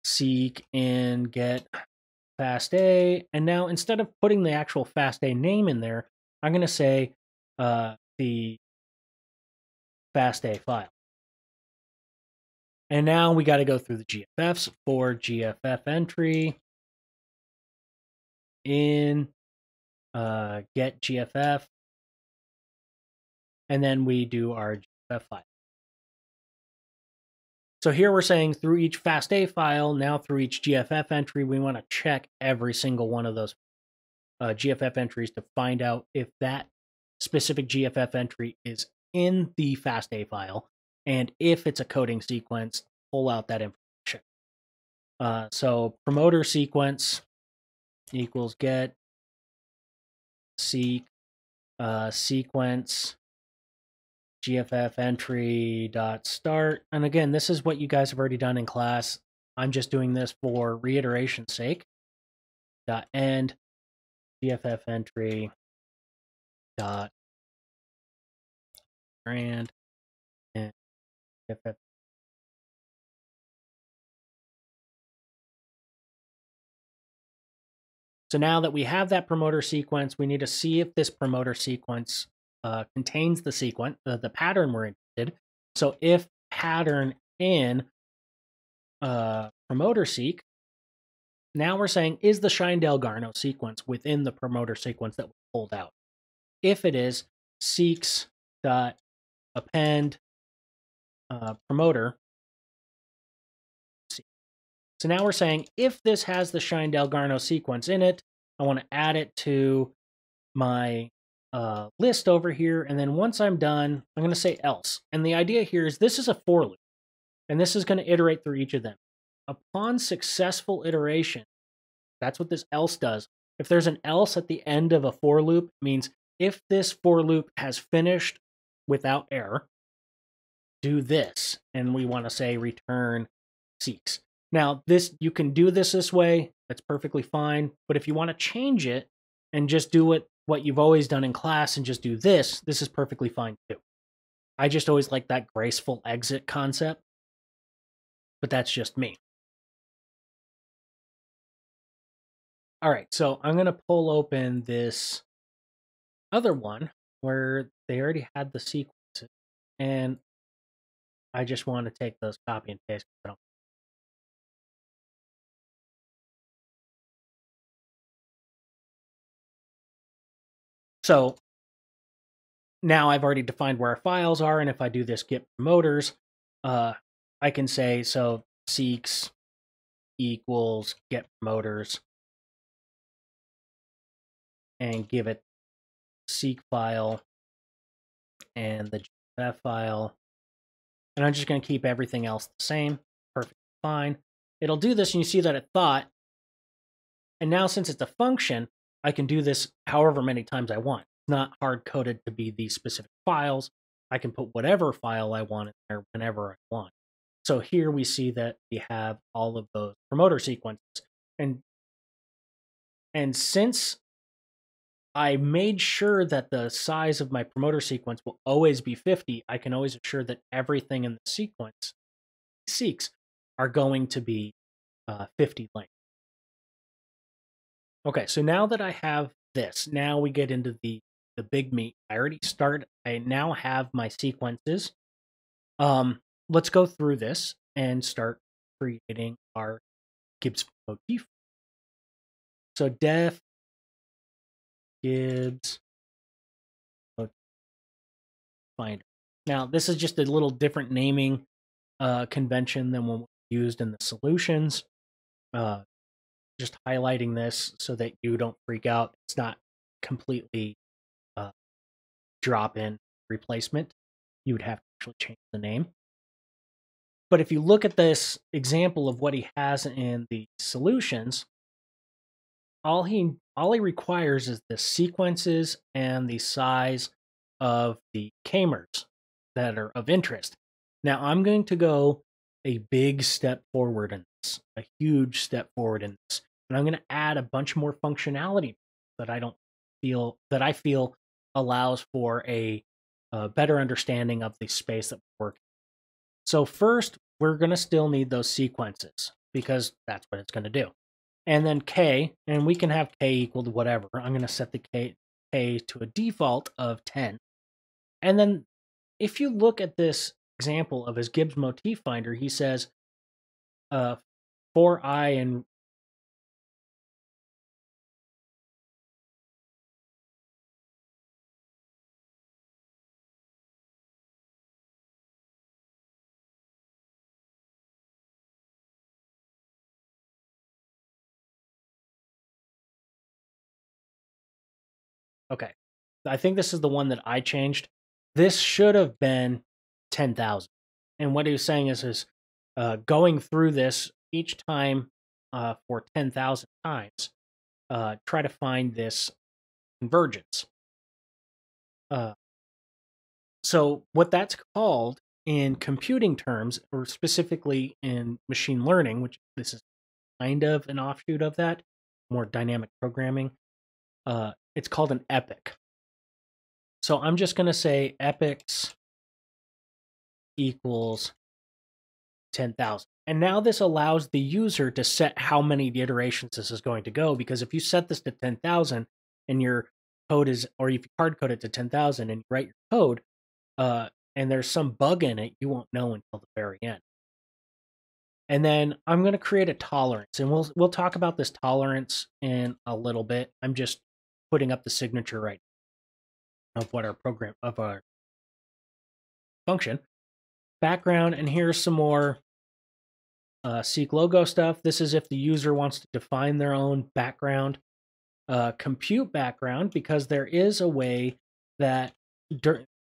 seek and get FASTA. And now instead of putting the actual FASTA name in there, I'm going to say uh, the FASTA file. And now we got to go through the GFFs for GFF entry in uh, get GFF. And then we do our GFF file. So here we're saying through each FASTA file, now through each GFF entry, we want to check every single one of those uh, GFF entries to find out if that specific GFF entry is in the FASTA file, and if it's a coding sequence, pull out that information. Uh, so promoter sequence equals get seek uh, sequence gff entry dot start. And again, this is what you guys have already done in class. I'm just doing this for reiteration's sake. Dot end gff entry dot grand and So now that we have that promoter sequence, we need to see if this promoter sequence uh, contains the sequence, uh, the pattern we're interested. So if pattern in uh, promoter seek, now we're saying is the Shine Dalgarno sequence within the promoter sequence that we pulled out. If it is, seeks dot append uh, promoter. So now we're saying if this has the Shine Dalgarno sequence in it, I want to add it to my uh, list over here. And then once I'm done, I'm going to say else. And the idea here is this is a for loop. And this is going to iterate through each of them. Upon successful iteration, that's what this else does. If there's an else at the end of a for loop, means if this for loop has finished without error, do this. And we want to say return seeks. Now, this you can do this this way. That's perfectly fine. But if you want to change it and just do it what you've always done in class and just do this, this is perfectly fine too. I just always like that graceful exit concept, but that's just me. All right, so I'm going to pull open this other one where they already had the sequences, and I just want to take those copy and paste. So now I've already defined where our files are, and if I do this get promoters, uh, I can say so seeks equals get promoters and give it seek file and the GFF file. And I'm just going to keep everything else the same. Perfect, fine. It'll do this, and you see that it thought. And now, since it's a function, I can do this however many times I want. It's not hard coded to be these specific files. I can put whatever file I want in there whenever I want. So here we see that we have all of those promoter sequences. And and since I made sure that the size of my promoter sequence will always be 50, I can always assure that everything in the sequence seeks are going to be uh, 50 length. Okay, so now that I have this, now we get into the the big meat. I already start, I now have my sequences. Um, let's go through this and start creating our Gibbs motif. So def Gibbs finder. Now this is just a little different naming uh, convention than what we used in the solutions. Uh, just highlighting this so that you don't freak out. It's not completely uh, drop in replacement. You would have to actually change the name. But if you look at this example of what he has in the solutions, all he all he requires is the sequences and the size of the k-mers that are of interest. Now I'm going to go a big step forward in this, a huge step forward in this. And I'm going to add a bunch more functionality that I don't feel that I feel allows for a, a better understanding of the space that we're working. So first, we're going to still need those sequences because that's what it's going to do. And then k, and we can have k equal to whatever. I'm going to set the k, k to a default of 10. And then if you look at this example of his Gibbs motif finder, he says uh, for i and Okay. I think this is the one that I changed. This should have been 10,000. And what he was saying is, is uh, going through this each time uh, for 10,000 times, uh, try to find this convergence. Uh, so, what that's called in computing terms, or specifically in machine learning, which this is kind of an offshoot of that, more dynamic programming, uh, it's called an epoch. So I'm just going to say epochs equals 10,000. And now this allows the user to set how many iterations this is going to go. Because if you set this to 10,000 and your code is, or if you hard code it to 10,000 and you write your code, uh, and there's some bug in it, you won't know until the very end. And then I'm going to create a tolerance, and we'll we'll talk about this tolerance in a little bit. I'm just putting up the signature right of what our program of our function. Background and here's some more uh, seqlogo stuff. This is if the user wants to define their own background uh, compute background because there is a way that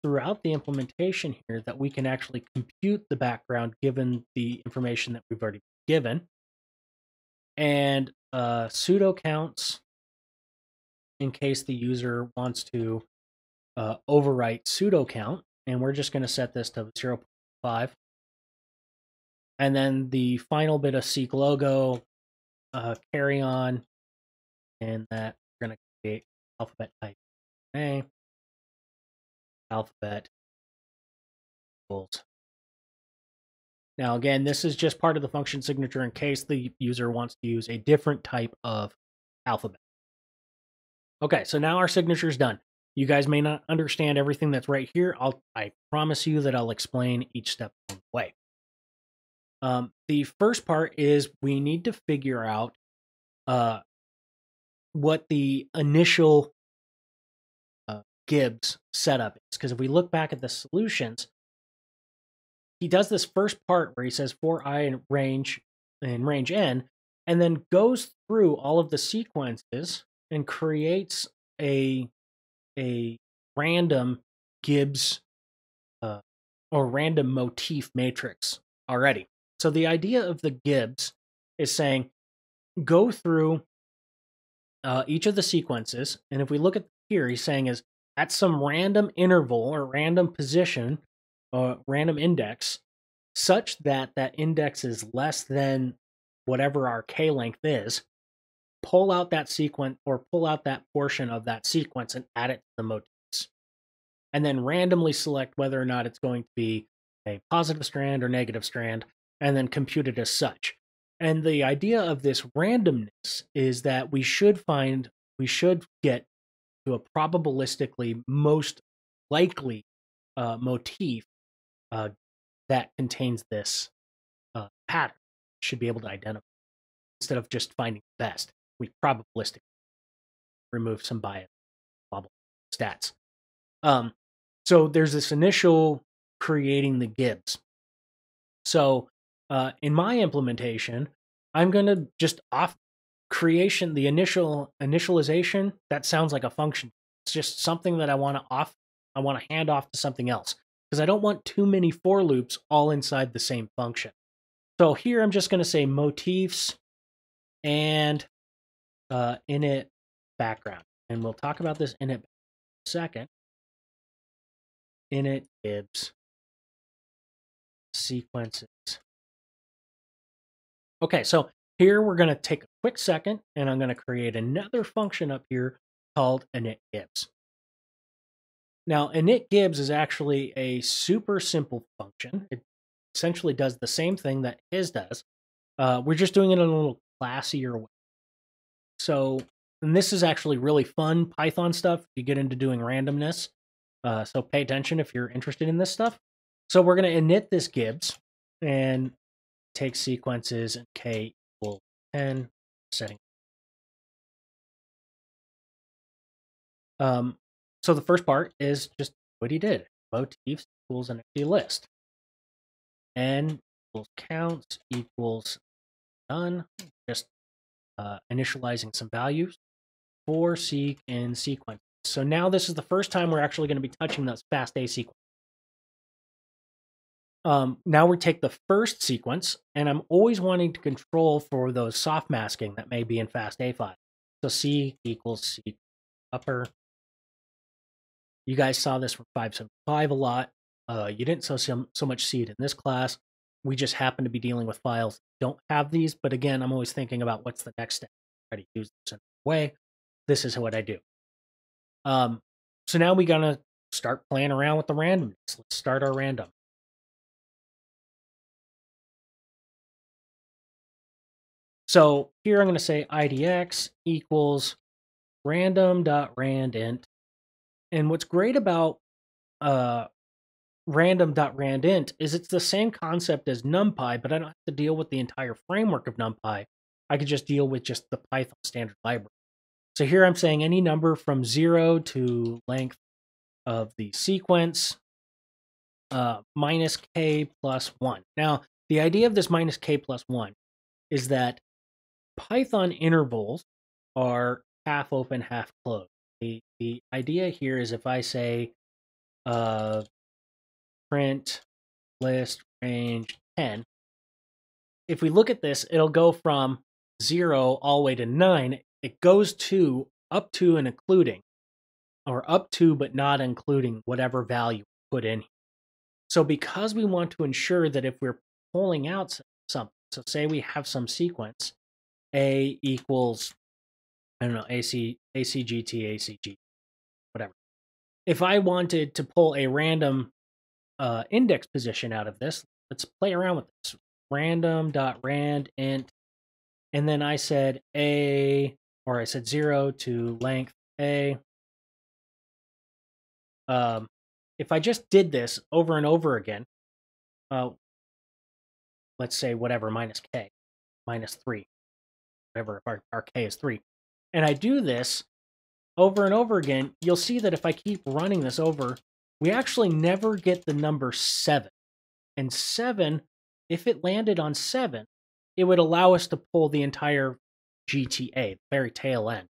throughout the implementation here that we can actually compute the background given the information that we've already given. And uh, pseudo counts in case the user wants to uh, overwrite pseudo count. And we're just going to set this to 0.5. And then the final bit of seqlogo, uh, carry on, and that we're going to create alphabet type A, alphabet equals. Now, again, this is just part of the function signature in case the user wants to use a different type of alphabet. Okay, so now our signature is done. You guys may not understand everything that's right here. I'll I promise you that I'll explain each step along the way. Um, the first part is we need to figure out uh, what the initial uh, Gibbs setup is. Because if we look back at the solutions, he does this first part where he says for i in range in range n, and then goes through all of the sequences and creates a a random Gibbs uh, or random motif matrix already. So the idea of the Gibbs is saying go through uh, each of the sequences, and if we look at here, he's saying is at some random interval or random position or random index, such that that index is less than whatever our k length is, pull out that sequence or pull out that portion of that sequence and add it to the motifs. And then randomly select whether or not it's going to be a positive strand or negative strand, and then compute it as such. And the idea of this randomness is that we should find, we should get to a probabilistically most likely uh, motif uh, that contains this uh, pattern. Should be able to identify instead of just finding the best. We probabilistically remove some bias bubble stats. Um, so there's this initial creating the Gibbs. So uh, in my implementation, I'm going to just off creation, the initial initialization, that sounds like a function. It's just something that I want to off, I want to hand off to something else because I don't want too many for loops all inside the same function. So here I'm just going to say motifs and uh, init background. And we'll talk about this init second. Init Gibbs sequences. Okay, so here we're going to take a quick second and I'm going to create another function up here called init Gibbs. Now, init Gibbs is actually a super simple function. It essentially does the same thing that his does. Uh, we're just doing it in a little classier way. So, and this is actually really fun Python stuff. You get into doing randomness. Uh, so pay attention if you're interested in this stuff. So we're going to init this Gibbs and take sequences and k equal 10 setting. Um, so the first part is just what he did. Motifs equals an empty list. N equals counts equals none. Just uh, initializing some values for seek and sequence. So now this is the first time we're actually going to be touching this fasta sequence. Um, now we take the first sequence, and I'm always wanting to control for those soft masking that may be in fasta file. So C equals C upper. You guys saw this from 575 a lot. Uh, you didn't so, so much see it in this class. We just happen to be dealing with files that don't have these. But again, I'm always thinking about what's the next step. Try to use this in a way. This is what I do. Um, so now we're gonna start playing around with the randomness. Let's start our random. So here I'm going to say idx equals random.randint. And what's great about uh, random.randint is it's the same concept as NumPy, but I don't have to deal with the entire framework of NumPy. I could just deal with just the Python standard library. So here I'm saying any number from zero to length of the sequence uh, minus k plus one. Now, the idea of this minus k plus one is that Python intervals are half open, half closed. The, the idea here is if I say uh, print list range 10, if we look at this, it'll go from 0 all the way to 9. It goes to up to and including, or up to but not including whatever value put in. So because we want to ensure that if we're pulling out something, so say we have some sequence a equals, I don't know, AC, ACGT, ACG, whatever. If I wanted to pull a random uh, index position out of this, let's play around with this. Random dot rand int, and then I said a, or I said zero to length a. Um, if I just did this over and over again, uh, let's say whatever minus k, minus three, whatever, if our, our k is 3, and I do this over and over again, you'll see that if I keep running this over, we actually never get the number 7. And 7, if it landed on 7, it would allow us to pull the entire GTA, the very tail end.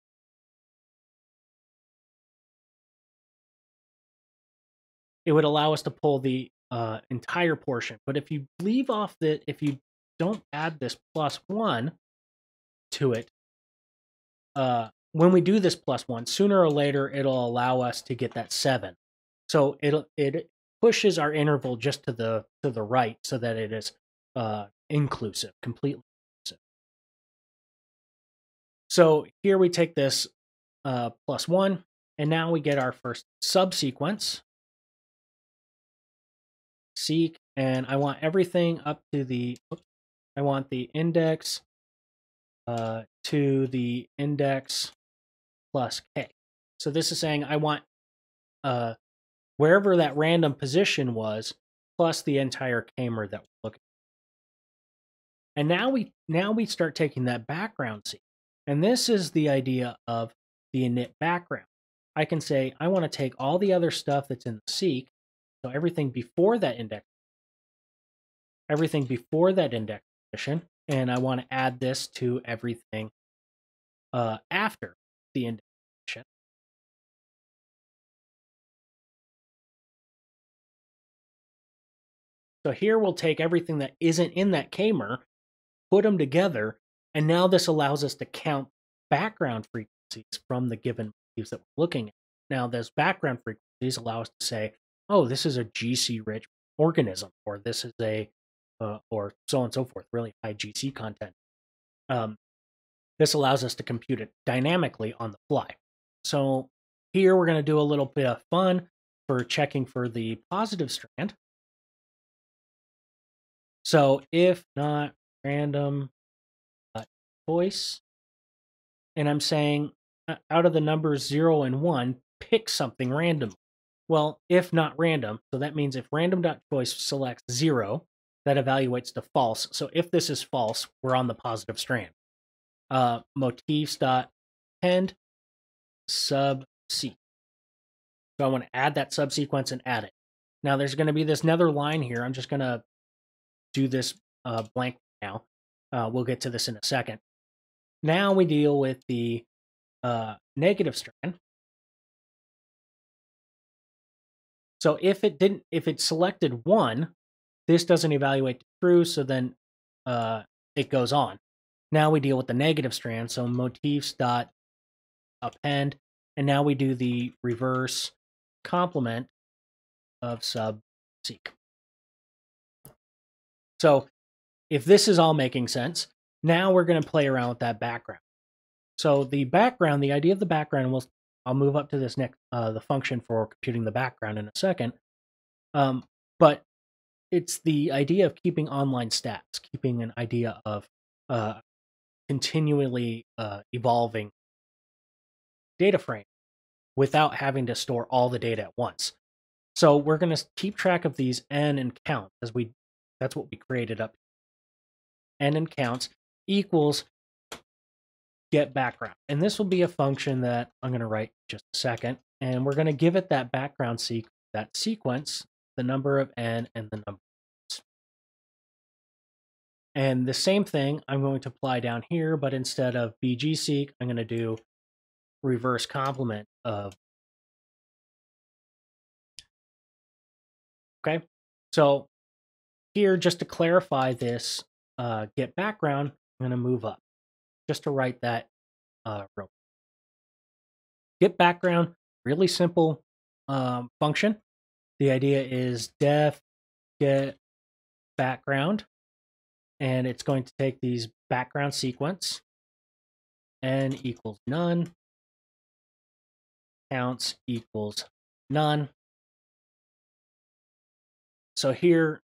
It would allow us to pull the uh, entire portion. But if you leave off the, if you don't add this plus one to it, uh, when we do this plus one, sooner or later it'll allow us to get that seven. So it'll it pushes our interval just to the to the right so that it is uh, inclusive, completely inclusive. So here we take this uh, plus one, and now we get our first subsequence. Seek, and I want everything up to the, oops, I want the index uh, to the index plus k. So this is saying I want uh, wherever that random position was plus the entire k-mer that we're looking at. And now we now we start taking that background seek. And this is the idea of the init background. I can say I want to take all the other stuff that's in the seek, so everything before that index, everything before that index position, and I want to add this to everything uh, after the index So here we'll take everything that isn't in that k-mer, put them together, and now this allows us to count background frequencies from the given motifs that we're looking at. Now, those background frequencies allow us to say, oh, this is a GC rich organism, or this is a, uh, or so on and so forth, really high GC content. Um, this allows us to compute it dynamically on the fly. So here we're going to do a little bit of fun for checking for the positive strand. So if not random uh, choice, and I'm saying uh, out of the numbers 0 and 1, pick something random. Well, if not random, so that means if random.choice selects 0, that evaluates to false. So if this is false, we're on the positive strand. Uh, motifs.append sub seek. So I want to add that subsequence and add it. Now there's going to be this nether line here. I'm just going to do this uh, blank now. Uh, we'll get to this in a second. Now we deal with the uh, negative strand. So if it didn't, if it selected one, this doesn't evaluate to true, so then uh, it goes on. Now we deal with the negative strand, so motifs dot append, and now we do the reverse complement of sub seek. So if this is all making sense, now we're going to play around with that background. So the background, the idea of the background, we'll, I'll move up to this next uh, the function for computing the background in a second. Um, but it's the idea of keeping online stats, keeping an idea of uh, continually uh, evolving data frame without having to store all the data at once. So we're going to keep track of these n and count as we that's what we created up. n and counts equals get background. And this will be a function that I'm going to write just a second. And we're going to give it that background sequence, that sequence, the number of n and the number and the same thing I'm going to apply down here, but instead of bgseek, I'm going to do reverse complement of. Okay, so here, just to clarify this uh, get background, I'm going to move up just to write that uh, real. Get background, really simple um, function. The idea is def get background and it's going to take these background sequence n equals none counts equals none so here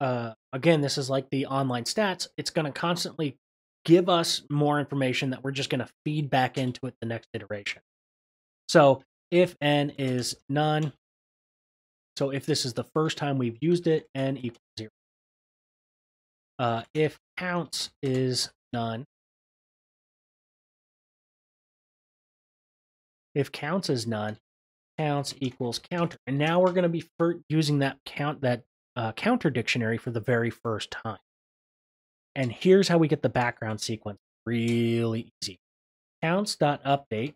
uh, again this is like the online stats it's going to constantly give us more information that we're just going to feed back into it the next iteration so if n is none so if this is the first time we've used it n equals zero uh, if counts is none, if counts is none, counts equals counter. And now we're going to be using that count that uh, counter dictionary for the very first time. And here's how we get the background sequence really easy. Counts.update.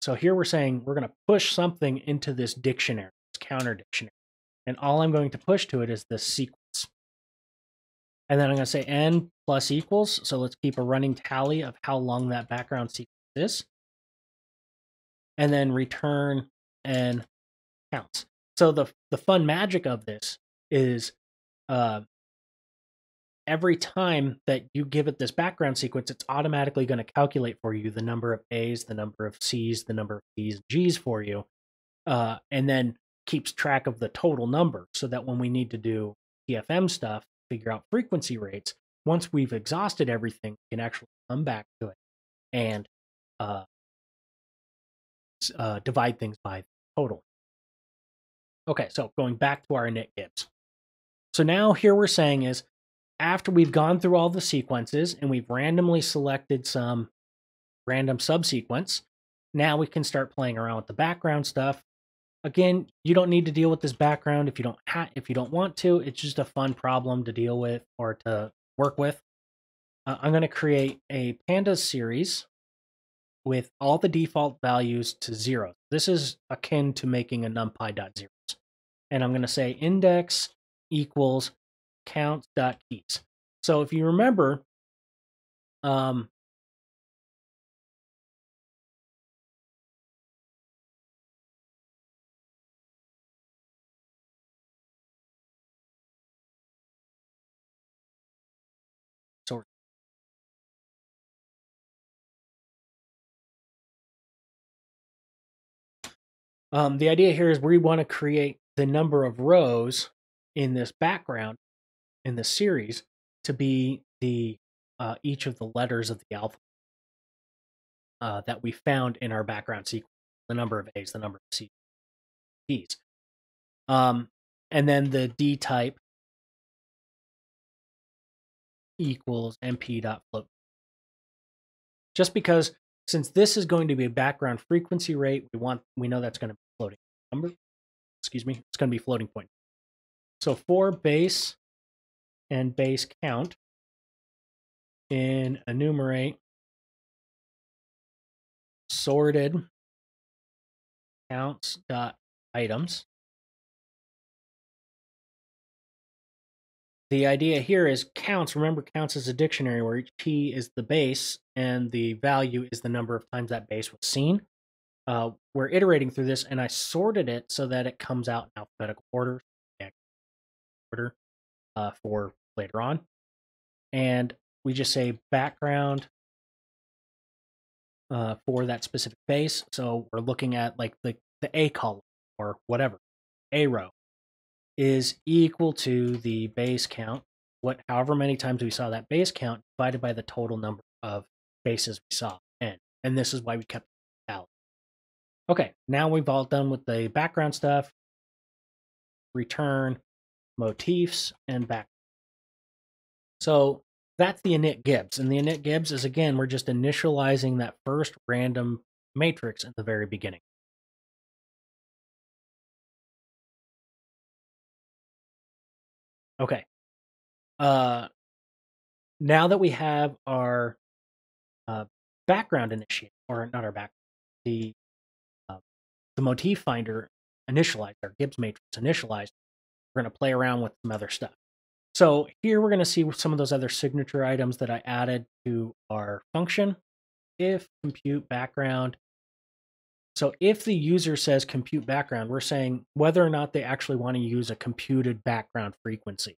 So here we're saying we're going to push something into this dictionary, this counter dictionary. And all I'm going to push to it is the sequence. And then I'm going to say n plus equals. So let's keep a running tally of how long that background sequence is. And then return and counts. So the the fun magic of this is uh, every time that you give it this background sequence, it's automatically going to calculate for you the number of A's, the number of C's, the number of P's and G's for you, uh, and then keeps track of the total number so that when we need to do TFM stuff, figure out frequency rates, once we've exhausted everything, we can actually come back to it and uh, uh, divide things by total. Okay, so going back to our init gibbs. So now here we're saying is after we've gone through all the sequences and we've randomly selected some random subsequence, now we can start playing around with the background stuff. Again, you don't need to deal with this background if you don't if you don't want to. It's just a fun problem to deal with or to work with. Uh, I'm going to create a pandas series with all the default values to zero. This is akin to making a numpy.zeros. And I'm going to say index equals count.keys. So if you remember, um, um, the idea here is we want to create the number of rows in this background in the series to be the uh, each of the letters of the alphabet uh, that we found in our background sequence. The number of A's, the number of C's. Um, and then the D type equals NP dot float. Just because since this is going to be a background frequency rate, we want we know that's going to be floating number. Excuse me, it's going to be floating point. So for base and base count in enumerate sorted counts dot items. The idea here is counts. Remember, counts is a dictionary where each key is the base and the value is the number of times that base was seen. Uh, we're iterating through this, and I sorted it so that it comes out in alphabetical order. Order uh, for later on. And we just say background uh, for that specific base. So we're looking at like the, the A column or whatever, A row is equal to the base count, what however many times we saw that base count divided by the total number of bases we saw. And, and this is why we kept tally. Okay, now we've all done with the background stuff. Return motifs and back so that's the init gibbs. And the init gibbs is, again, we're just initializing that first random matrix at the very beginning. Okay. Uh, now that we have our uh, background initiate, or not our back, the uh, the motif finder initialized, our Gibbs matrix initialized, we're going to play around with some other stuff. So here we're going to see some of those other signature items that I added to our function. If compute background. So if the user says compute background, we're saying whether or not they actually want to use a computed background frequency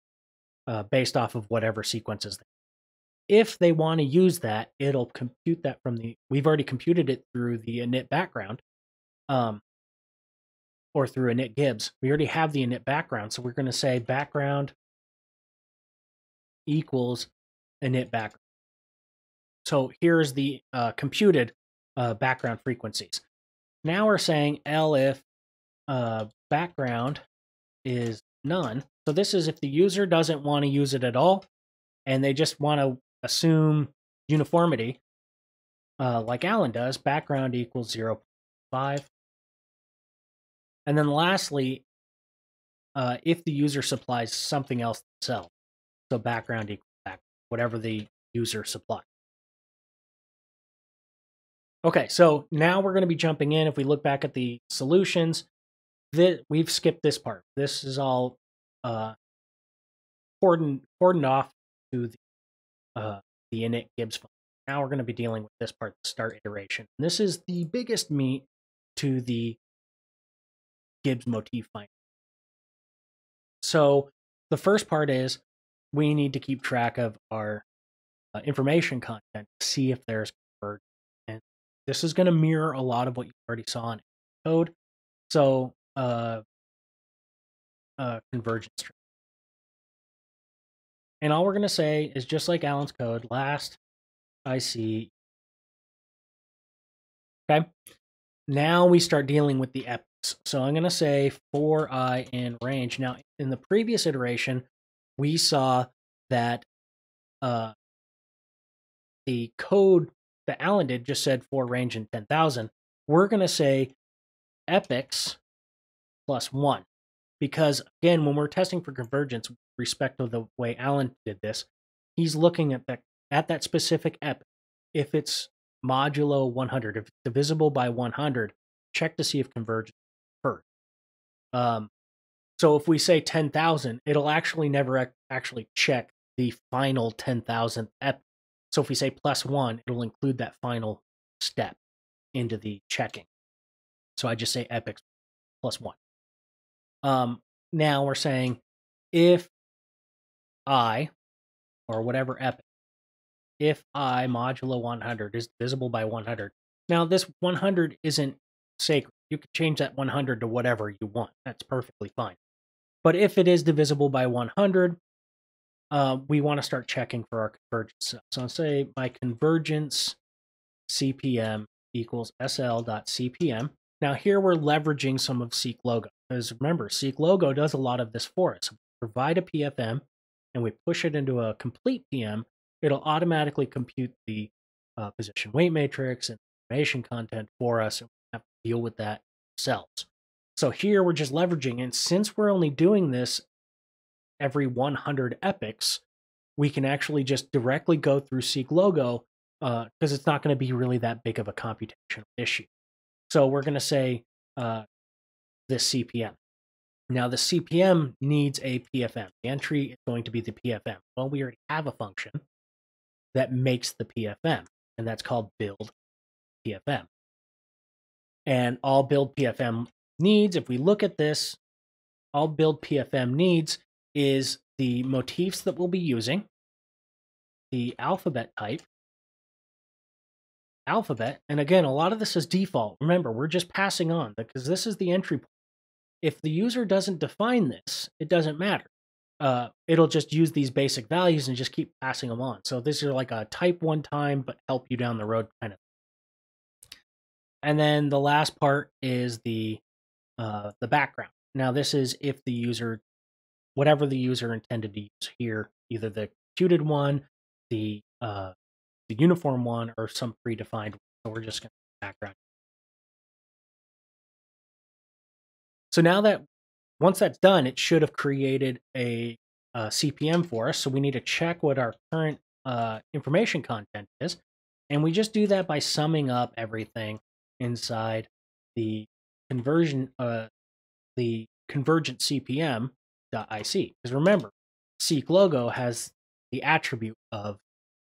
uh, based off of whatever sequences. They if they want to use that, it'll compute that from the, we've already computed it through the init background um, or through init gibbs. We already have the init background. So we're going to say background equals init background. So here's the uh, computed uh, background frequencies. Now we're saying elif uh, background is none. So this is if the user doesn't want to use it at all, and they just want to assume uniformity, uh, like Alan does, background equals 0 0.5. And then lastly, uh, if the user supplies something else themselves. So background equals back, whatever the user supplies. Okay, so now we're going to be jumping in. If we look back at the solutions, that we've skipped this part. This is all uh, cordoned, cordoned off to the uh, the init gibbs function. Now we're going to be dealing with this part, the start iteration. And this is the biggest meat to the Gibbs motif finder. So the first part is we need to keep track of our uh, information content to see if there's convergence. And this is going to mirror a lot of what you already saw in code. So uh, uh, convergence. And all we're going to say is just like Alan's code, last IC. Okay. Now we start dealing with the epochs. So I'm going to say for i in range. Now, in the previous iteration, we saw that uh, the code that Alan did just said for range in 10,000. We're going to say epochs plus one. Because again, when we're testing for convergence, with respect to the way Alan did this, he's looking at that at that specific epoch. If it's modulo 100, if it's divisible by 100, check to see if convergence. Um, so if we say 10,000, it'll actually never ac- actually check the final 10,000th epoch. So if we say plus one, it'll include that final step into the checking. So I just say epochs plus one. Um, now we're saying if I, or whatever epoch, if I modulo 100 is divisible by 100. Now, this 100 isn't sacred. You can change that 100 to whatever you want. That's perfectly fine. But if it is divisible by 100, uh, we want to start checking for our convergence. So I'll say my convergence CPM equals sl.cpm. Now here we're leveraging some of Seq Logo. Because remember, Seq Logo does a lot of this for us. We provide a PFM and we push it into a complete PM, it'll automatically compute the uh, position weight matrix and information content for us. Have to deal with that ourselves. So here we're just leveraging, and since we're only doing this every 100 epochs, we can actually just directly go through Seq Logo because uh, it's not going to be really that big of a computational issue. So we're going to say uh, this CPM. Now the CPM needs a PFM. The entry is going to be the PFM. Well, we already have a function that makes the PFM, and that's called build PFM. And all build PFM needs, if we look at this, all build PFM needs is the motifs that we'll be using, the alphabet type, alphabet, and again, a lot of this is default. Remember, we're just passing on because this is the entry point. If the user doesn't define this, it doesn't matter uh, it'll just use these basic values and just keep passing them on. So this is like a type one time, but help you down the road kind of. And then the last part is the uh, the background. Now this is if the user, whatever the user intended to use here, either the computed one, the uh, the uniform one, or some predefined. So we're just going to background. So now that once that's done, it should have created a, a CPM for us. So we need to check what our current uh, information content is. And we just do that by summing up everything inside the conversion, uh, the convergent CPM.ic. Because remember, Seq logo has the attribute of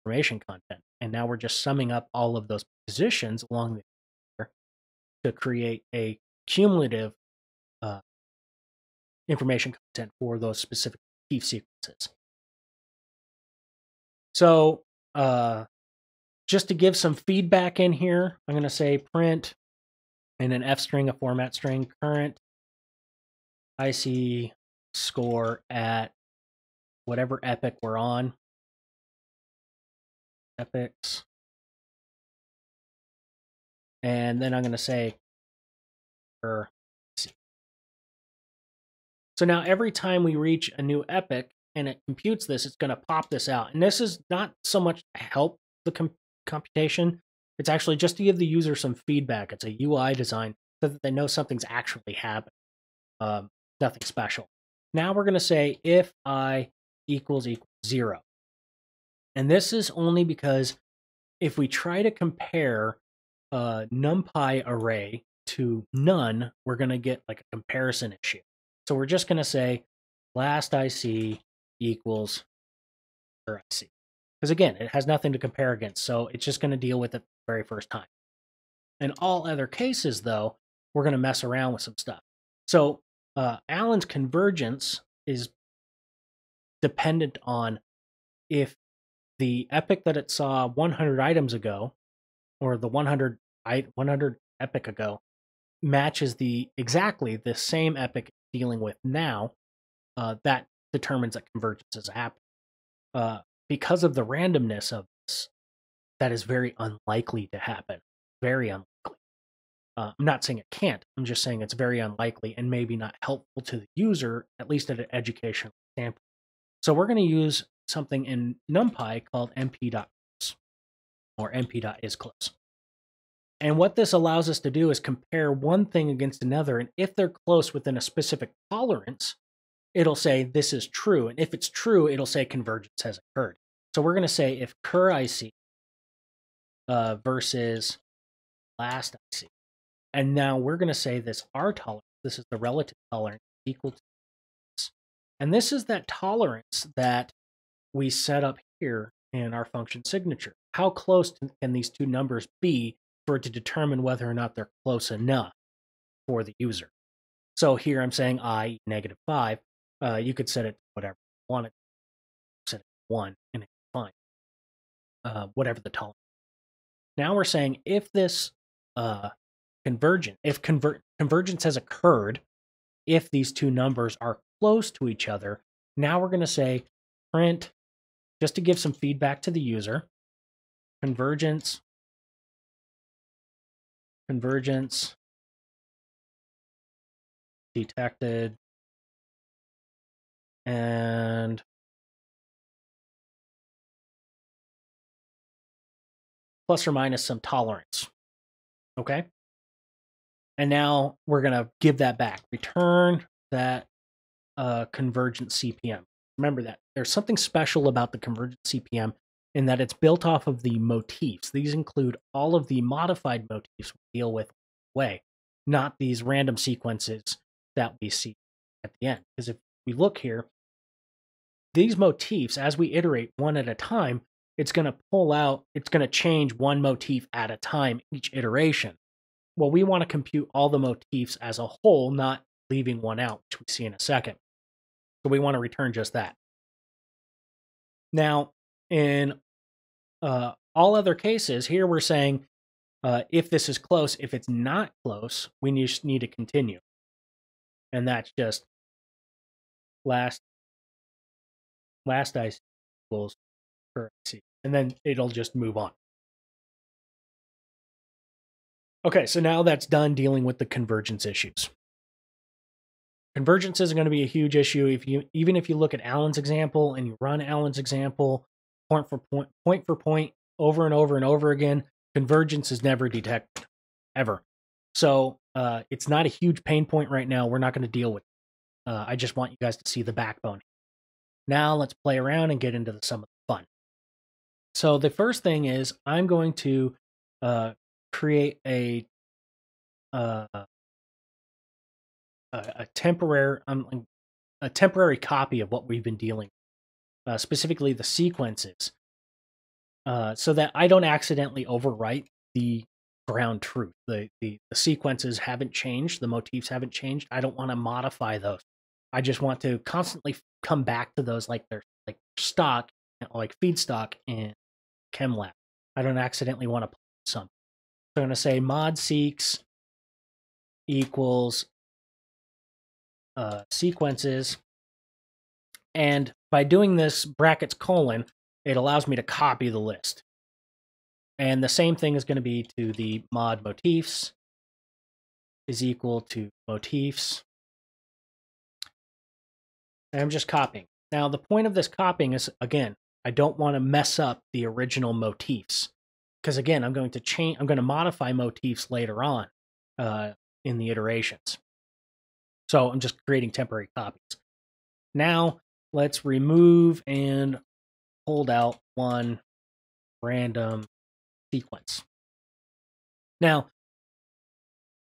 information content. And now we're just summing up all of those positions along the to create a cumulative uh, information content for those specific key sequences. So, uh, just to give some feedback in here, I'm going to say print and an F string, a format string, current IC score at whatever epoch we're on. Epochs. And then I'm going to say, er, or so now every time we reach a new epoch and it computes this, it's going to pop this out. And this is not so much to help the computation, it's actually just to give the user some feedback. It's a UI design so that they know something's actually happening. Um, nothing special. Now we're going to say if i equals equals zero. And this is only because if we try to compare a NumPy array to none, we're going to get like a comparison issue. So we're just going to say last IC equals IC. Because again, it has nothing to compare against, so it's just going to deal with it the very first time. In all other cases, though, we're going to mess around with some stuff. So uh, Allen's convergence is dependent on if the epoch that it saw 100 items ago, or the 100 100 epoch ago, matches the exactly the same epoch dealing with now, uh, that determines that convergence is happening. Uh, because of the randomness of this, that is very unlikely to happen. Very unlikely. Uh, I'm not saying it can't. I'm just saying it's very unlikely and maybe not helpful to the user, at least at an educational standpoint. So we're going to use something in NumPy called np.close or np.isClose. And what this allows us to do is compare one thing against another. And if they're close within a specific tolerance, it'll say this is true. And if it's true, it'll say convergence has occurred. So we're going to say if cur IC uh, versus last IC. And now we're going to say this R tolerance, this is the relative tolerance equal to this. And this is that tolerance that we set up here in our function signature. How close can these two numbers be for it to determine whether or not they're close enough for the user? So here I'm saying i negative 5. Uh, you could set it to whatever you want it. Set it to 1 and it's fine. Uh, whatever the tolerance. Now we're saying if this uh, convergent, if conver- convergence has occurred, if these two numbers are close to each other, now we're going to say print just to give some feedback to the user. Convergence, convergence detected, and plus or minus some tolerance. Okay. And now we're going to give that back. Return that uh, convergent CPM. Remember that there's something special about the convergent CPM in that it's built off of the motifs. These include all of the modified motifs we deal with way, not these random sequences that we see at the end. Because if we look here, these motifs, as we iterate one at a time, it's going to pull out, it's going to change one motif at a time each iteration. Well, we want to compute all the motifs as a whole, not leaving one out, which we see in a second. So we want to return just that. Now, in uh, all other cases, here we're saying uh, if this is close, if it's not close, we need to continue. And that's just last last IC equals cur IC. And then it'll just move on. Okay, so now that's done dealing with the convergence issues. Convergence isn't going to be a huge issue if you even if you look at Allen's example and you run Allen's example point for point, point for point, over and over and over again. Convergence is never detected, ever. So uh, it's not a huge pain point right now. We're not going to deal with. It. Uh, I just want you guys to see the backbone. Now let's play around and get into some of the fun. So the first thing is I'm going to uh, create a uh, a, temporary um, a temporary copy of what we've been dealing, uh, specifically the sequences, uh, so that I don't accidentally overwrite the ground truth. The, the the sequences haven't changed, the motifs haven't changed. I don't want to modify those. I just want to constantly come back to those like they're like stock, like feedstock in ChemLab. I don't accidentally want to put some. So I'm going to say mod seeks equals uh, sequences. And by doing this brackets colon, it allows me to copy the list. And the same thing is going to be to the mod motifs is equal to motifs. And I'm just copying. Now, the point of this copying is, again, I don't want to mess up the original motifs. Because again, I'm going to change, I'm going to modify motifs later on uh, in the iterations. So I'm just creating temporary copies. Now let's remove and hold out one random sequence. Now,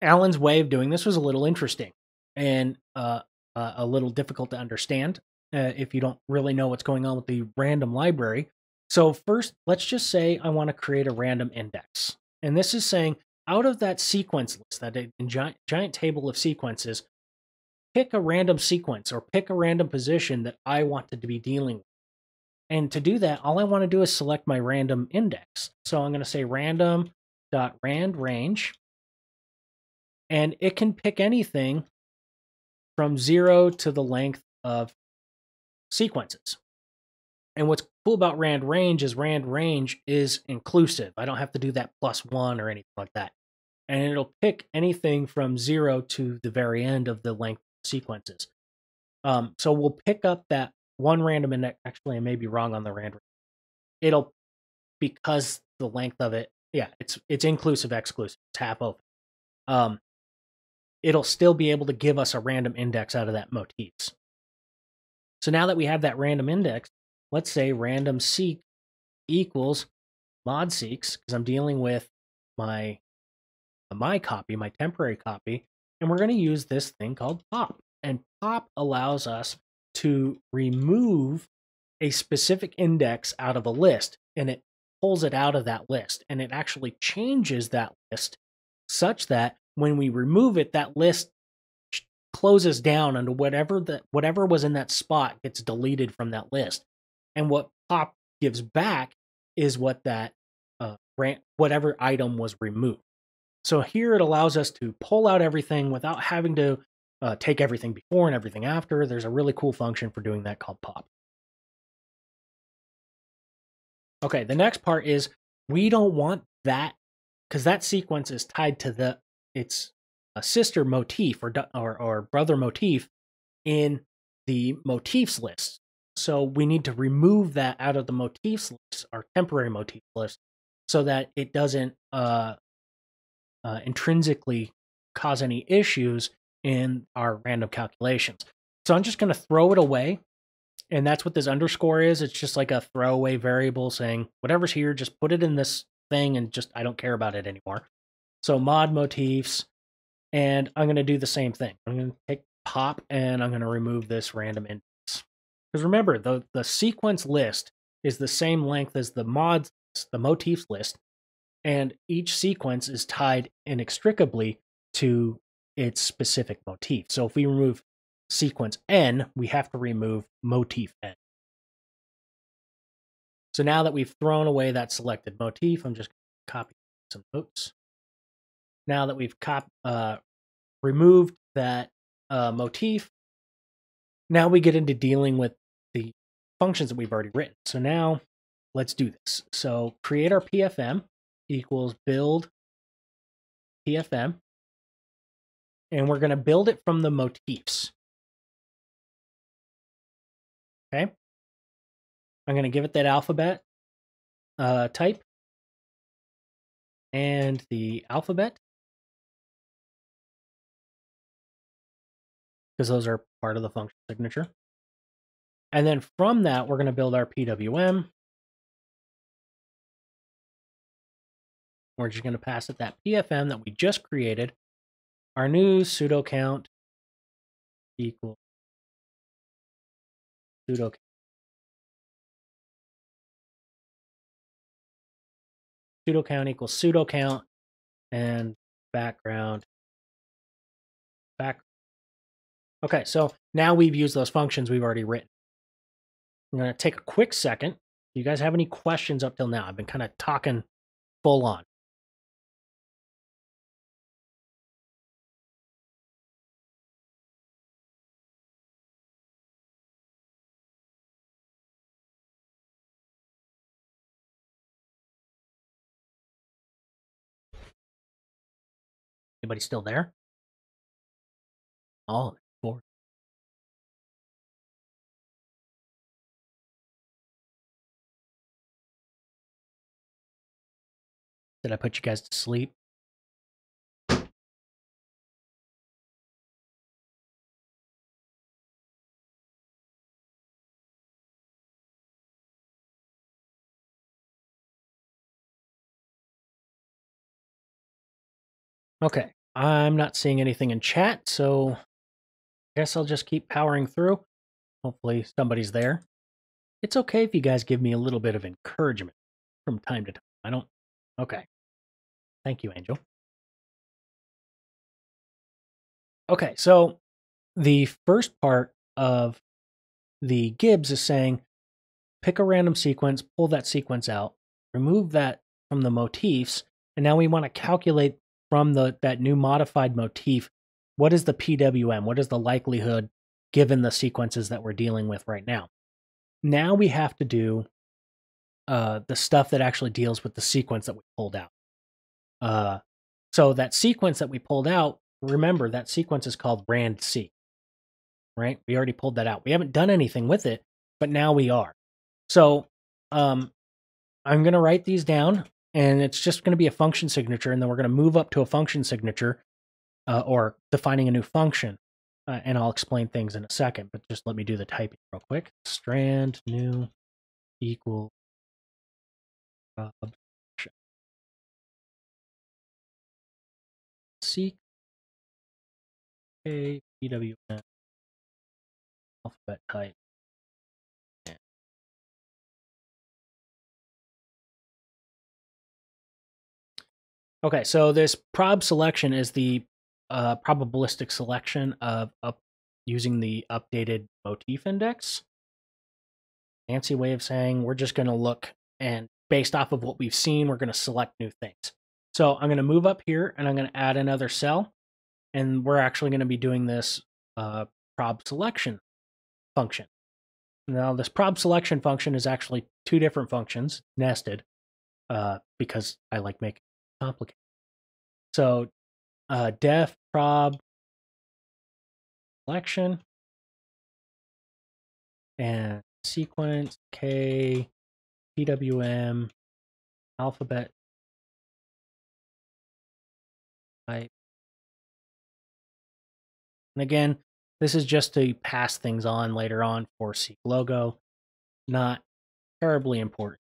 Alan's way of doing this was a little interesting and uh, uh, a little difficult to understand. uh, if you don't really know what's going on with the random library. So first, let's just say I want to create a random index. And this is saying out of that sequence list, that giant, giant table of sequences, pick a random sequence or pick a random position that I wanted to be dealing with. And to do that, all I want to do is select my random index. So I'm going to say random dot rand range, and it can pick anything from zero to the length of sequences. And what's cool about rand range is rand range is inclusive. I don't have to do that plus one or anything like that. And it'll pick anything from zero to the very end of the length of sequences. Um, so we'll pick up that one random index. Actually, I may be wrong on the rand. range. It'll because the length of it, yeah, it's it's inclusive, exclusive, it's half open. Um, it'll still be able to give us a random index out of that motifs. So now that we have that random index, let's say random seek equals mod seeks because I'm dealing with my my copy, my temporary copy, and we're going to use this thing called pop. And pop allows us to remove a specific index out of a list and it pulls it out of that list and it actually changes that list such that when we remove it that list closes down and whatever that whatever was in that spot gets deleted from that list and what pop gives back is what that uh, whatever item was removed so here it allows us to pull out everything without having to uh, take everything before and everything after. There's a really cool function for doing that called pop. Okay, the next part is we don't want that because that sequence is tied to the its a sister motif or, or or brother motif in the motifs list. So we need to remove that out of the motifs list, our temporary motif list, so that it doesn't uh, uh, intrinsically cause any issues in our random calculations. So I'm just going to throw it away. And that's what this underscore is. It's just like a throwaway variable saying whatever's here, just put it in this thing and just I don't care about it anymore. So mod motifs, and I'm going to do the same thing. I'm going to take pop and I'm going to remove this random index. Because remember, the, the sequence list is the same length as the mods, the motifs list, and each sequence is tied inextricably to its specific motif. So if we remove sequence n, we have to remove motif n. So now that we've thrown away that selected motif, I'm just going to copy some notes. Now that we've cop- uh, removed that uh, motif, now we get into dealing with the functions that we've already written. So now let's do this. So create our PFM equals build PFM and we're going to build it from the motifs. Okay. I'm going to give it that alphabet uh, type and the alphabet because those are part of the function signature. And then from that, we're going to build our PWM. We're just going to pass it that PFM that we just created our new pseudo count equals pseudo count. pseudo count equals pseudo count and background back okay so now we've used those functions we've already written. I'm going to take a quick second. Do you guys have any questions up till now? I've been kind of talking full on. Anybody still there? Oh, four. Did I put you guys to sleep? Okay. I'm not seeing anything in chat, so guess I'll just keep powering through. Hopefully somebody's there. It's okay if you guys give me a little bit of encouragement from time to time. I don't. Okay. Thank you, Angel. Okay, so the first part of the Gibbs is saying pick a random sequence, pull that sequence out, remove that from the motifs, and now we want to calculate from the that new modified motif what is the PWM? What is the likelihood given the sequences that we're dealing with right now? Now we have to do uh, the stuff that actually deals with the sequence that we pulled out. Uh, so that sequence that we pulled out, remember that sequence is called rand C, right? We already pulled that out. We haven't done anything with it, but now we are. So um, I'm going to write these down and it's just going to be a function signature. And then we're going to move up to a function signature uh, or defining a new function. Uh, and I'll explain things in a second, but just let me do the typing real quick. Strand new equal seek a PWM alphabet type Okay, so this prob selection is the uh, probabilistic selection of up using the updated motif index. Fancy way of saying we're just going to look and based off of what we've seen, we're going to select new things. So I'm going to move up here and I'm going to add another cell. And we're actually going to be doing this uh, prob selection function. Now, this prob selection function is actually two different functions nested uh, because I like making it complicated. So uh, def prob selection and sequence k pwm alphabet type. And again, this is just to pass things on later on for seq logo. Not terribly important.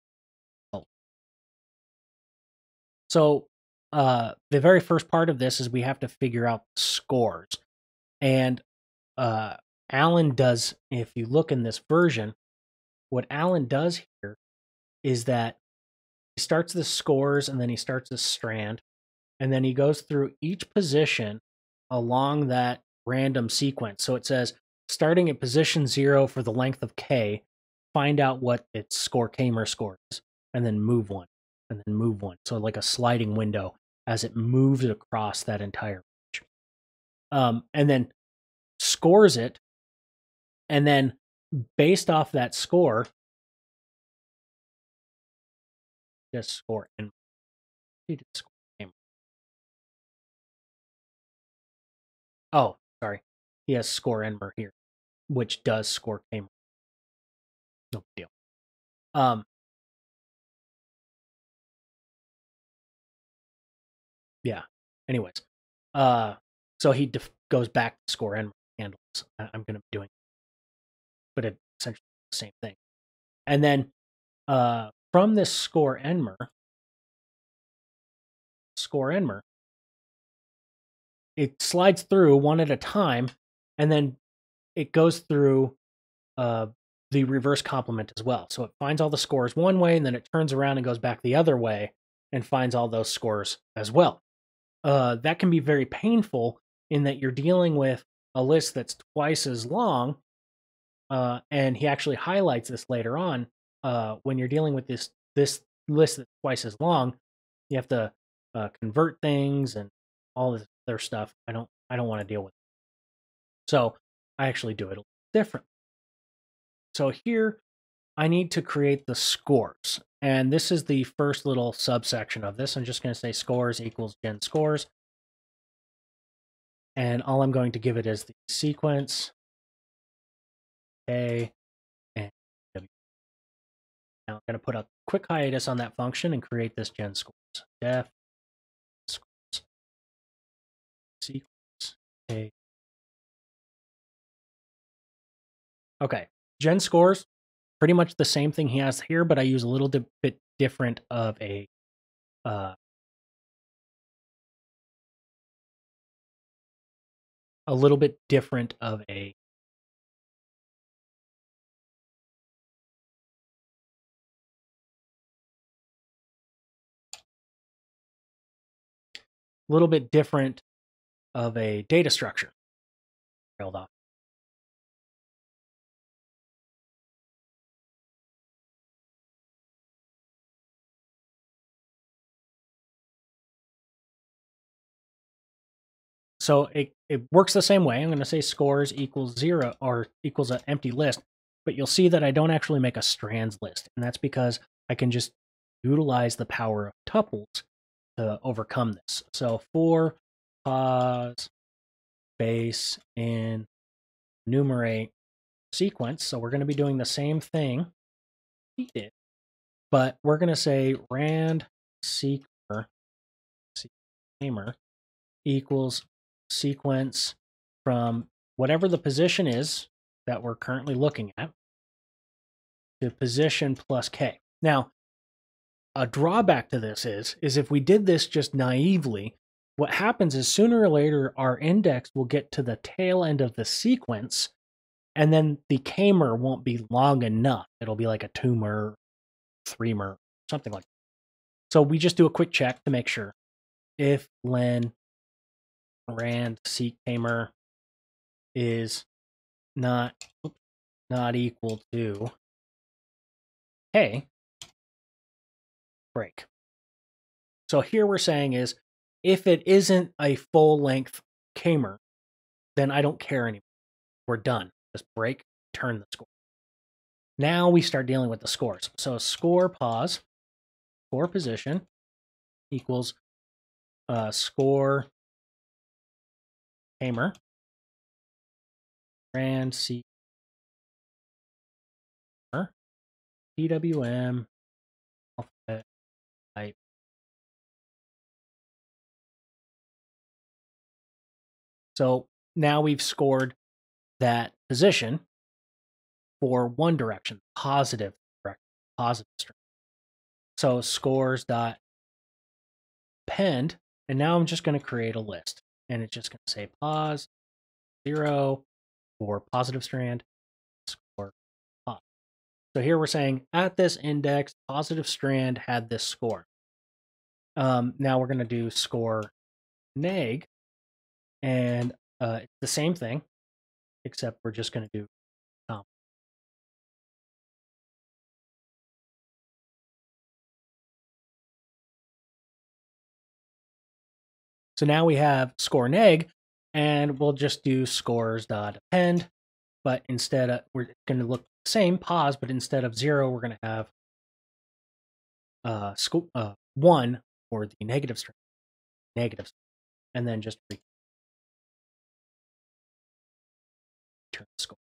So uh, the very first part of this is we have to figure out scores. And uh, Alan does, if you look in this version, what Alan does here is that he starts the scores and then he starts the strand. And then he goes through each position along that random sequence. So it says starting at position zero for the length of K, find out what its score Kmer score is, and then move one and then move one. So like a sliding window as it moves across that entire range. Um, and then scores it, and then based off that score, just score and score. Oh, sorry. He has score Nmer here, which does score Kmer. No deal. Um, yeah. Anyways, uh, so he def- goes back to score and handles. I- am going to be doing, but it's essentially the same thing. And then uh, from this score Nmer, score Nmer, it slides through one at a time, and then it goes through uh, the reverse complement as well. So it finds all the scores one way, and then it turns around and goes back the other way and finds all those scores as well uh, that can be very painful in that you're dealing with a list that's twice as long. Uh, and he actually highlights this later on. Uh, when you're dealing with this this list that's twice as long, you have to uh, convert things and all this other stuff. I don't I don't want to deal with. It. So I actually do it a little different. So here I need to create the scores. And this is the first little subsection of this. I'm just going to say scores equals gen scores. And all I'm going to give it is the sequence A and W. Now I'm going to put a quick hiatus on that function and create this gen scores. Def scores sequence A. Okay, gen scores pretty much the same thing he has here, but I use a little di- bit different of a uh, a little bit different of a little bit different of a data structure. Off. So it, it works the same way. I'm going to say scores equals zero or equals an empty list, but you'll see that I don't actually make a strands list. And that's because I can just utilize the power of tuples to overcome this. So for pause, base and enumerate sequence. So we're going to be doing the same thing he did, but we're going to say rand seeker namer equals sequence from whatever the position is that we're currently looking at to position plus k. Now, a drawback to this is is if we did this just naively, what happens is sooner or later our index will get to the tail end of the sequence and then the k-mer won't be long enough. It'll be like a two-mer, three-mer, something like that. So we just do a quick check to make sure. If len rand seek k-mer is not not equal to k break. So here we're saying is if it isn't a full length k-mer, then I don't care anymore. We're done. Just break, turn the score. Now we start dealing with the scores. So score pause, score position equals uh, score k-mer rand c pwm alphabet. Type. So now we've scored that position for one direction, positive direction, positive string. So scores dot append, and now I'm just going to create a list, and it's just going to say pause zero for positive strand, score pos. So here we're saying at this index, positive strand had this score. Um, now we're going to do score neg and uh, the same thing, except we're just going to do So now we have score neg, and we'll just do scores dot append, but instead of, we're going to look the same pause, but instead of zero, we're going to have uh, sco- uh, one for the negative string, negative, and then just return scores.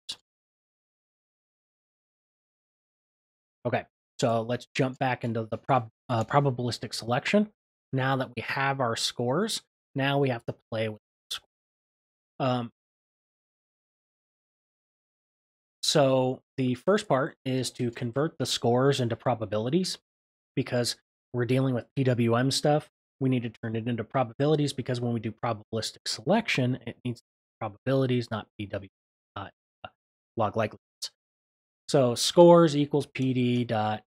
Okay, so let's jump back into the prob uh, probabilistic selection. Now that we have our scores, now we have to play with. Um, so the first part is to convert the scores into probabilities because we're dealing with PWM stuff. We need to turn it into probabilities because when we do probabilistic selection, it needs probabilities, not PW log likelihoods. So scores equals PD dot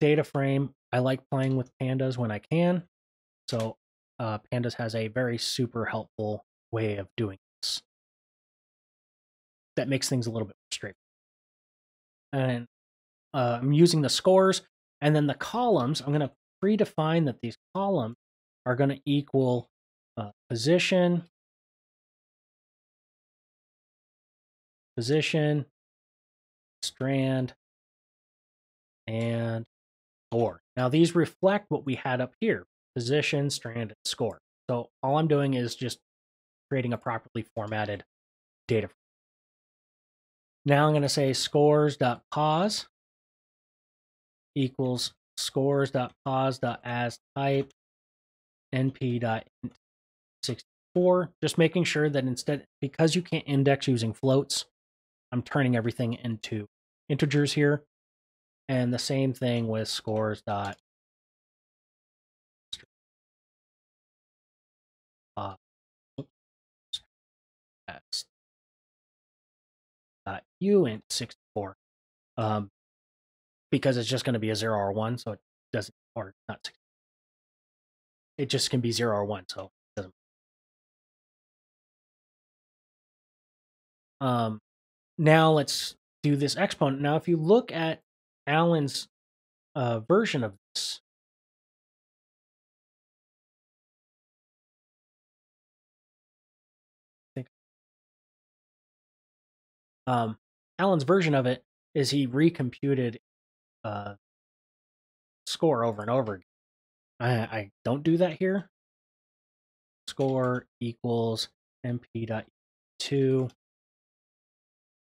data frame. I like playing with pandas when I can. So uh, pandas has a very super helpful way of doing this. That makes things a little bit straight. And uh, I'm using the scores and then the columns. I'm going to predefine that these columns are going to equal uh, position position, strand, and score. Now these reflect what we had up here, position, strand, and score. So all I'm doing is just creating a properly formatted data. Now I'm going to say scores.pos equals scores.pos.as type np.int64, just making sure that instead, because you can't index using floats, I'm turning everything into integers here. And the same thing with scores dot uint64 um, because it's just going to be a 0 or 1 so it doesn't or not 64. it just can be 0 or 1 so it doesn't um, now let's do this exponent now if you look at alan's uh, version of this Um, Alan's version of it is he recomputed uh, score over and over again. I, I don't do that here. Score equals np dot two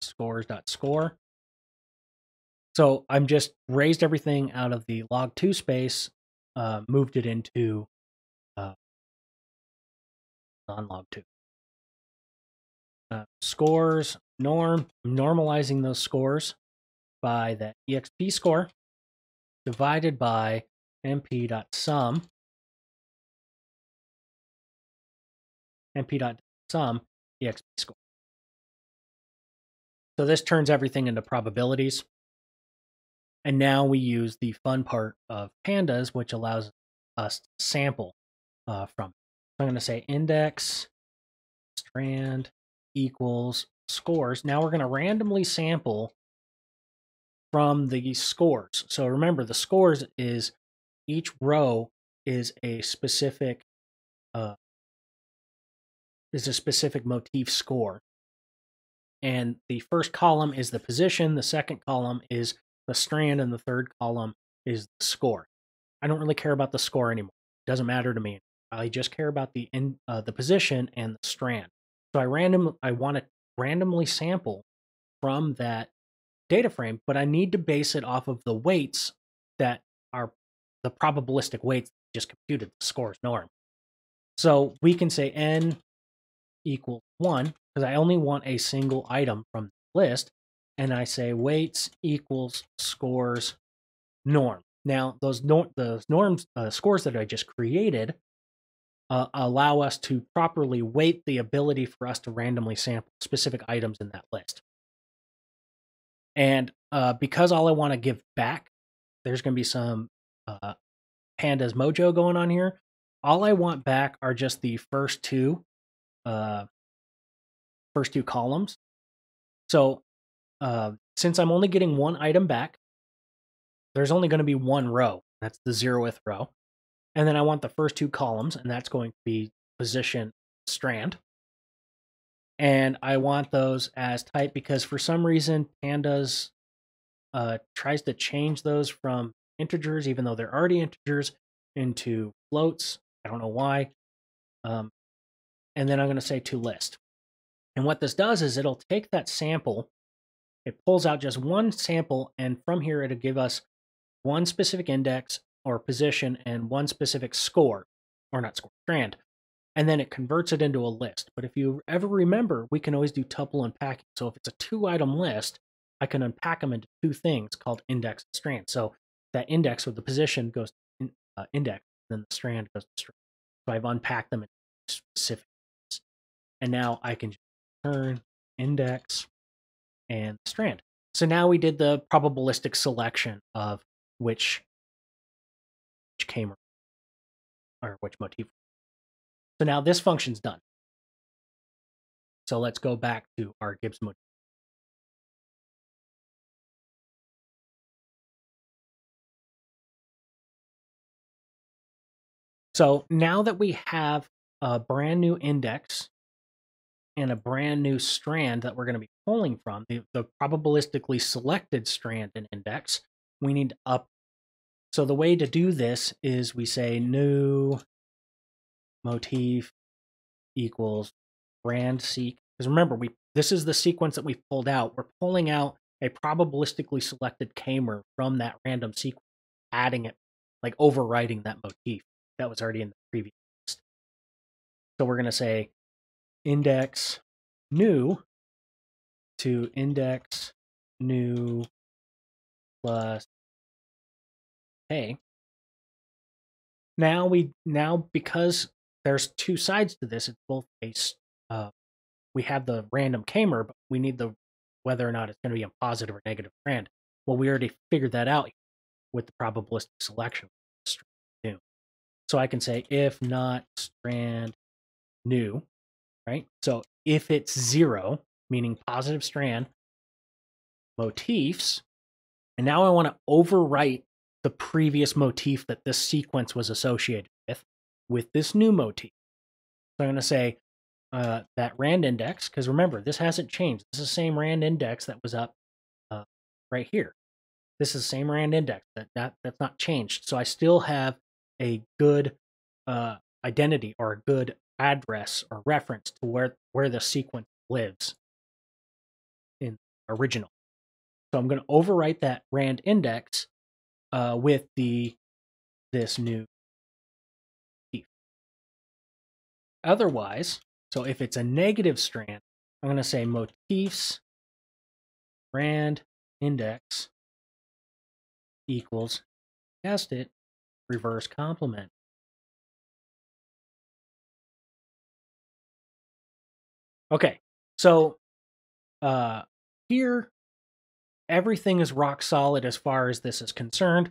scores dot score. So I'm just raised everything out of the log two space, uh, moved it into uh, non log two. Uh, scores norm normalizing those scores by the exp score divided by np.sum np.sum exp score. So this turns everything into probabilities. And now we use the fun part of pandas, which allows us to sample uh, from. So I'm going to say index strand equals scores. Now we're going to randomly sample from the scores. So remember, the scores is each row is a specific uh, is a specific motif score. And the first column is the position, the second column is the strand, and the third column is the score. I don't really care about the score anymore. It doesn't matter to me. I just care about the in, uh, the position and the strand. So I random I want to randomly sample from that data frame, but I need to base it off of the weights that are the probabilistic weights just computed the scores norm. So we can say n equals 1 because I only want a single item from the list. And I say weights equals scores norm. Now, those, nor- those norms, uh, scores that I just created uh, allow us to properly weight the ability for us to randomly sample specific items in that list. And uh, because all I want to give back, there's going to be some uh, pandas mojo going on here. All I want back are just the first two, uh, first two columns. So uh, since I'm only getting one item back, there's only going to be one row. That's the zeroth row. And then I want the first two columns, and that's going to be position strand. And I want those as type because for some reason pandas uh, tries to change those from integers, even though they're already integers, into floats. I don't know why. Um, and then I'm going to say to list. And what this does is it'll take that sample, it pulls out just one sample, and from here it'll give us one specific index or position and one specific score, or not score, strand. And then it converts it into a list. But if you ever remember, we can always do tuple unpacking. So if it's a two item list, I can unpack them into two things called index and strand. So that index with the position goes to uh, index, then the strand goes to strand. So I've unpacked them in specific. And now I can turn index and strand. So now we did the probabilistic selection of which came or which motif. So now this function's done. So let's go back to our Gibbs motif. So now that we have a brand new index and a brand new strand that we're going to be pulling from, the, the probabilistically selected strand and index, we need to up so the way to do this is we say new motif equals brand seek. Because remember, we this is the sequence that we've pulled out. We're pulling out a probabilistically selected k-mer from that random sequence, adding it, like overwriting that motif that was already in the previous list. So we're going to say index new to index new plus hey. Now we now because there's two sides to this it's both a uh, we have the random k-mer but we need the whether or not it's going to be a positive or negative strand. Well we already figured that out with the probabilistic selection so i can say if not strand new right? So if it's zero meaning positive strand, motifs, and now I want to overwrite the previous motif that this sequence was associated with with this new motif. So I'm going to say uh, that rand index, because remember, this hasn't changed. This is the same rand index that was up uh, right here. This is the same rand index. That, that That's not changed. So I still have a good uh, identity or a good address or reference to where, where the sequence lives in original. So I'm going to overwrite that rand index uh, with the this new motif. Otherwise, so if it's a negative strand, I'm going to say motifs rand index equals, cast it, reverse complement. Okay, so uh, here everything is rock solid as far as this is concerned.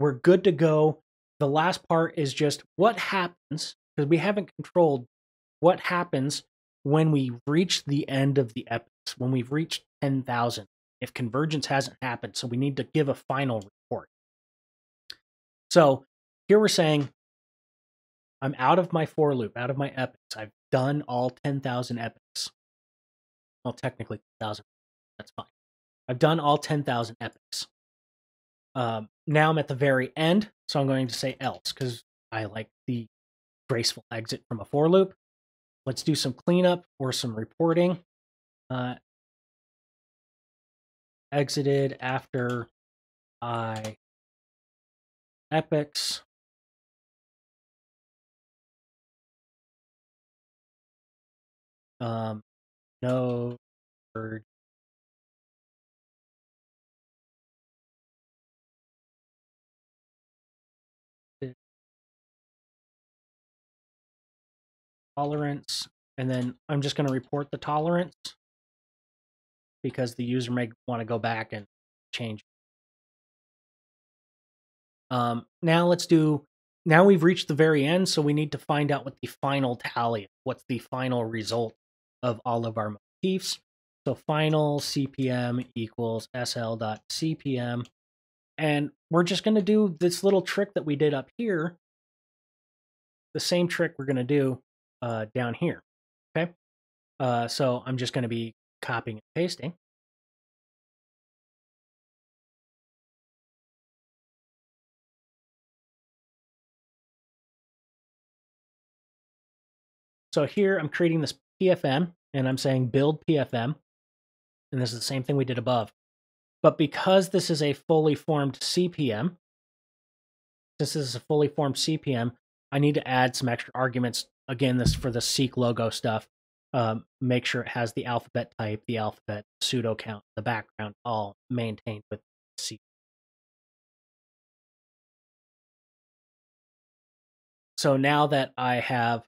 We're good to go. The last part is just what happens because we haven't controlled what happens when we reach the end of the epochs, when we've reached 10,000, if convergence hasn't happened. So we need to give a final report. So here we're saying I'm out of my for loop, out of my epochs. I've done all 10,000 epochs. Well, technically 1,000. That's fine. I've done all 10,000 epochs. Um, now I'm at the very end, so I'm going to say else because I like the graceful exit from a for loop. Let's do some cleanup or some reporting. Uh, exited after I epochs. Um, no tolerance, and then I'm just going to report the tolerance because the user may want to go back and change. Um, now let's do, now we've reached the very end, so we need to find out what the final tally. What's the final result of all of our motifs? So final CPM equals SL.CPM. And we're just going to do this little trick that we did up here. The same trick we're going to do uh, down here. Okay. Uh, so I'm just going to be copying and pasting. So here I'm creating this PFM and I'm saying build PFM. And this is the same thing we did above. But because this is a fully formed CPM, since this is a fully formed CPM, I need to add some extra arguments again, this for the seq logo stuff. Um, make sure it has the alphabet type, the alphabet pseudo count, the background, all maintained with seek. So now that I have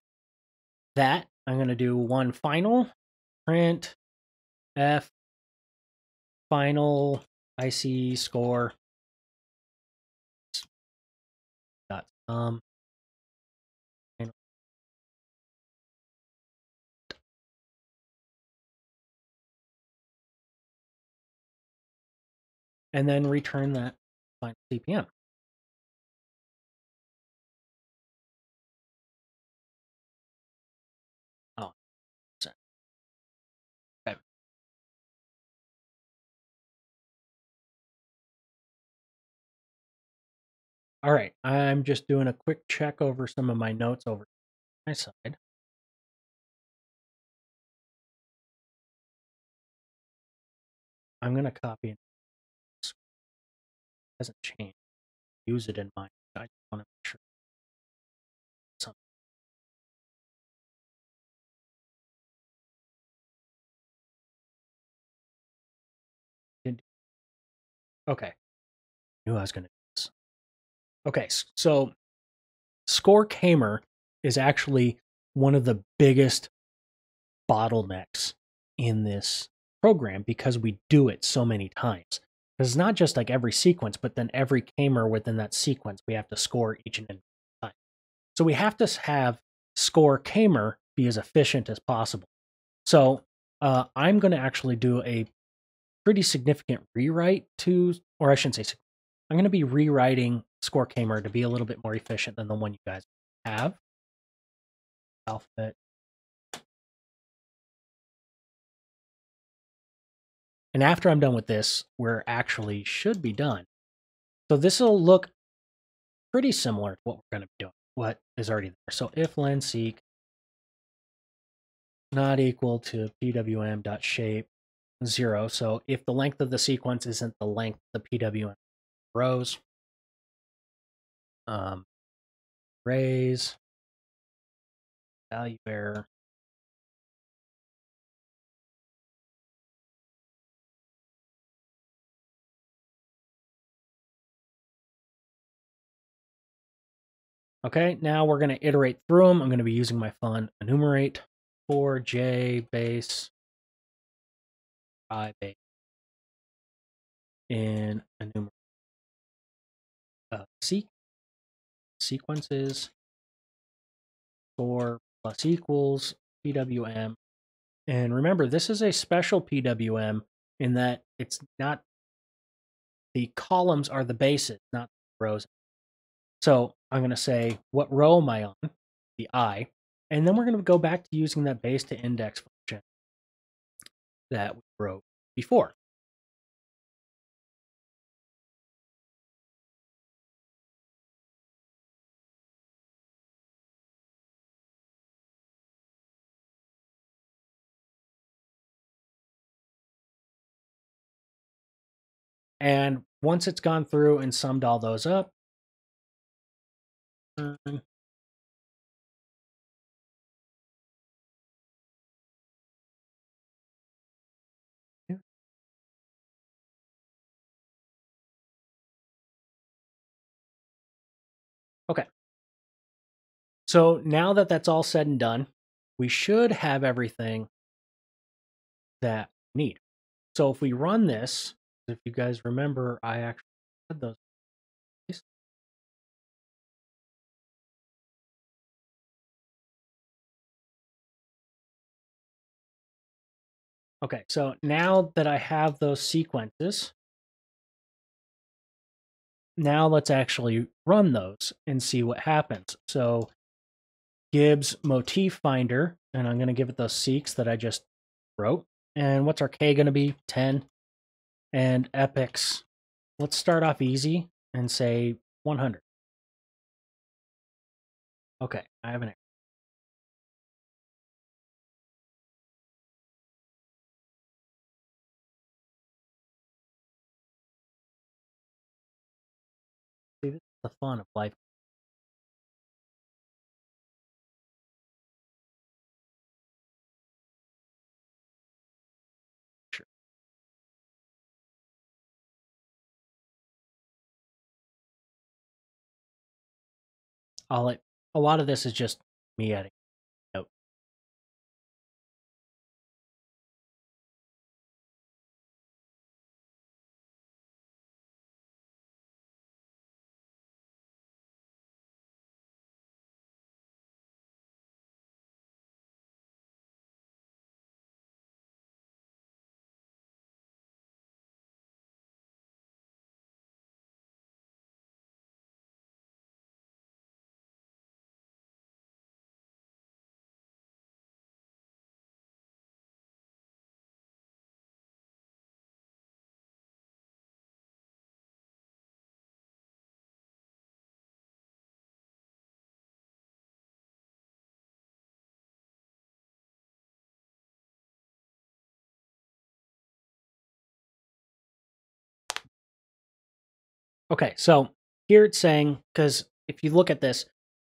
that, I'm going to do one final print f final IC score dot um and then return that final CPM. Oh. All right, I'm just doing a quick check over some of my notes over my side. I'm going to copy hasn't changed. Use it in mind. I just want to make sure. Okay. Knew I was going to do this. Okay, so Score k-mer is actually one of the biggest bottlenecks in this program because we do it so many times. Because it's not just like every sequence, but then every k-mer within that sequence, we have to score each and every time. So we have to have score k-mer be as efficient as possible. So uh, I'm going to actually do a pretty significant rewrite to, or I shouldn't say, I'm going to be rewriting score k-mer to be a little bit more efficient than the one you guys have. Alphabet. And after I'm done with this, we're actually should be done. So this will look pretty similar to what we're going to be doing, what is already there. So if len seek not equal to pwm.shape zero. So if the length of the sequence isn't the length of the PWM rows, um, raise value error. Okay, now we're going to iterate through them. I'm going to be using my fun enumerate for j base i base in enumerate uh, seek sequences for plus equals PWM. And remember, this is a special PWM in that it's not the columns are the bases, not the rows. So I'm going to say, what row am I on? The I. And then we're going to go back to using that base to index function that we wrote before. And once it's gone through and summed all those up, Mm. Okay. So now that that's all said and done, we should have everything that we need. So if we run this, if you guys remember, I actually had those. Okay, so now that I have those sequences, now let's actually run those and see what happens. So Gibbs motif finder, and I'm going to give it those seeks that I just wrote. And what's our K going to be? 10 and epochs, Let's start off easy and say 100. Okay, I have an. The fun of life. I'll a lot of this is just me adding Okay, so here it's saying, because if you look at this,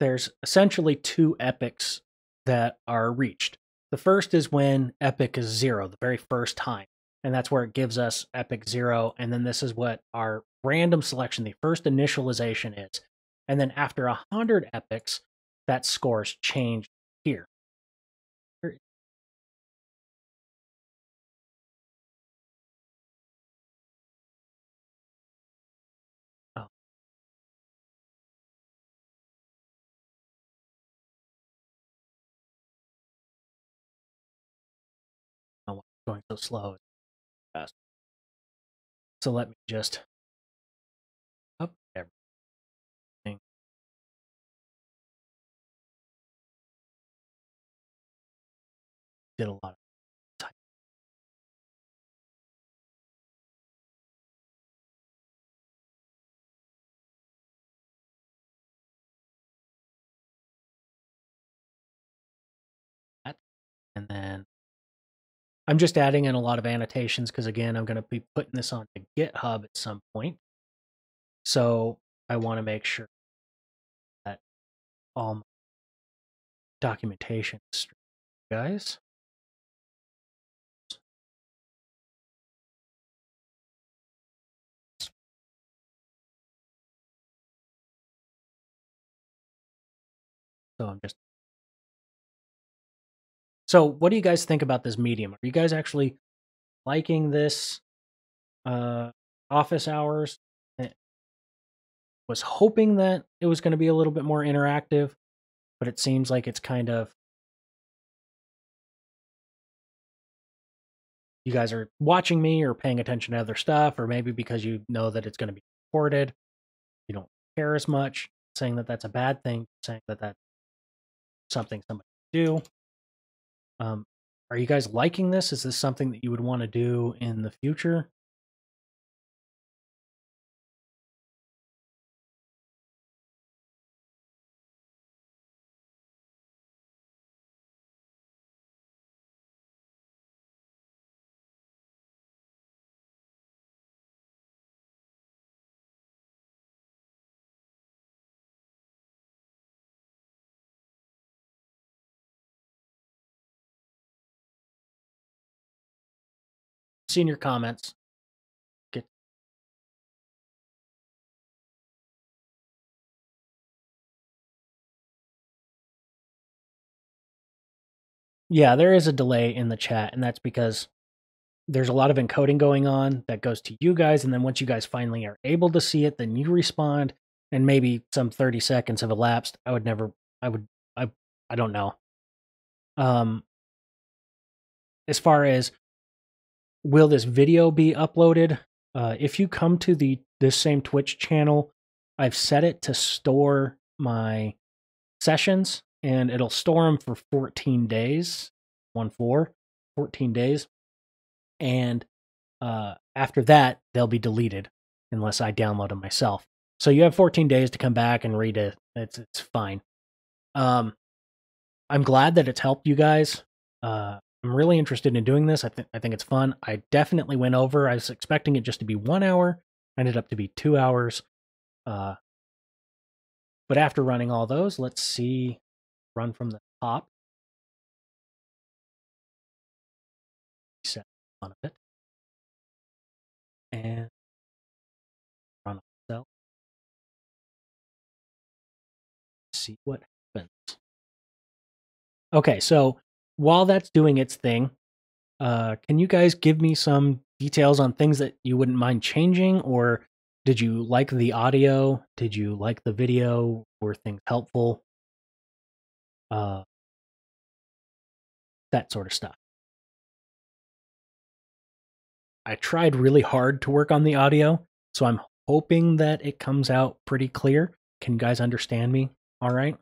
there's essentially two epochs that are reached. The first is when epoch is zero, the very first time. And that's where it gives us epoch zero. And then this is what our random selection, the first initialization is. And then after a 100 epochs, that score's changed here. Going so slow. Fast. So let me just up everything. Did a lot of. And then I'm just adding in a lot of annotations because again, I'm going to be putting this onto GitHub at some point. So I want to make sure that all my documentation is guys. So I'm just so, what do you guys think about this medium? Are you guys actually liking this uh, office hours? I eh, was hoping that it was going to be a little bit more interactive, but it seems like it's kind of you guys are watching me or paying attention to other stuff, or maybe because you know that it's going to be recorded, you don't care as much. Saying that that's a bad thing, saying that that's something somebody do. Um, are you guys liking this? Is this something that you would want to do in the future? Seeing your comments. Get Yeah, there is a delay in the chat, and that's because there's a lot of encoding going on that goes to you guys, and then once you guys finally are able to see it, then you respond, and maybe some 30 seconds have elapsed. I would never I would I I don't know. Um as far as will this video be uploaded? Uh, if you come to the this same Twitch channel, I've set it to store my sessions and it'll store them for 14 days. One four, 14 days. And uh, after that, they'll be deleted unless I download them myself. So you have 14 days to come back and read it. It's it's fine. Um, I'm glad that it's helped you guys. Uh, I'm really interested in doing this. I think I think it's fun. I definitely went over. I was expecting it just to be one hour. Ended up to be two hours. Uh, but after running all those, let's see. Run from the top. Set of it. And run cell. See what happens. Okay, so while that's doing its thing, uh, can you guys give me some details on things that you wouldn't mind changing, or did you like the audio? Did you like the video? Were things helpful? Uh, that sort of stuff. I tried really hard to work on the audio, so I'm hoping that it comes out pretty clear. Can you guys understand me? All right.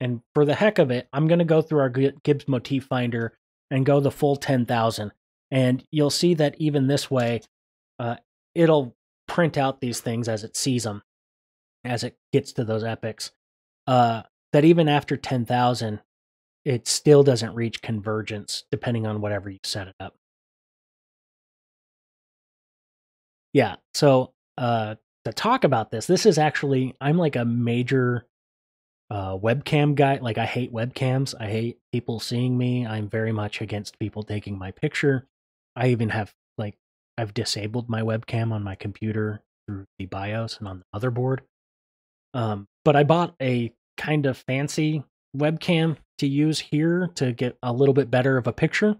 And for the heck of it, I'm going to go through our Gibbs motif finder and go the full 10,000. And you'll see that even this way, uh, it'll print out these things as it sees them, as it gets to those epochs. Uh, that even after 10,000, it still doesn't reach convergence depending on whatever you set it up. Yeah, so uh, to talk about this, this is actually, I'm like a major uh, webcam guy. Like I hate webcams. I hate people seeing me. I'm very much against people taking my picture. I even have like I've disabled my webcam on my computer through the BIOS and on the motherboard. Um, but I bought a kind of fancy webcam to use here to get a little bit better of a picture.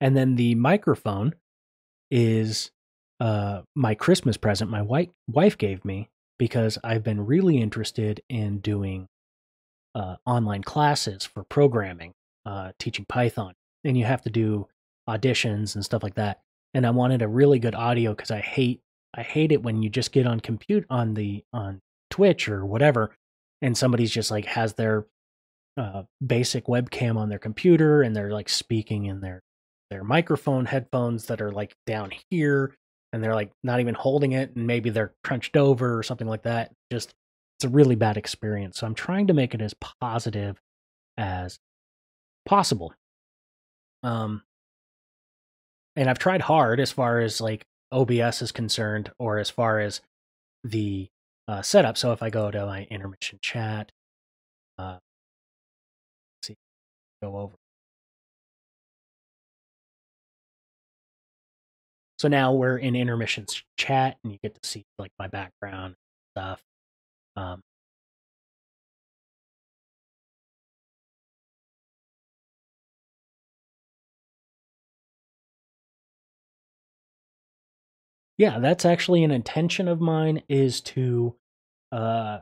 And then the microphone is uh, my Christmas present my wife wife gave me because I've been really interested in doing uh, online classes for programming, uh, teaching Python, and you have to do auditions and stuff like that. And I wanted a really good audio because I hate I hate it when you just get on compute on the on Twitch or whatever, and somebody's just like has their uh, basic webcam on their computer and they're like speaking in their their microphone headphones that are like down here and they're like not even holding it and maybe they're crunched over or something like that. Just it's a really bad experience. So I'm trying to make it as positive as possible. Um and I've tried hard as far as like OBS is concerned or as far as the uh, setup. So if I go to my intermission chat, uh, see, go over. So now we're in intermissions chat, and you get to see like my background stuff. Um, yeah, that's actually an intention of mine is to uh,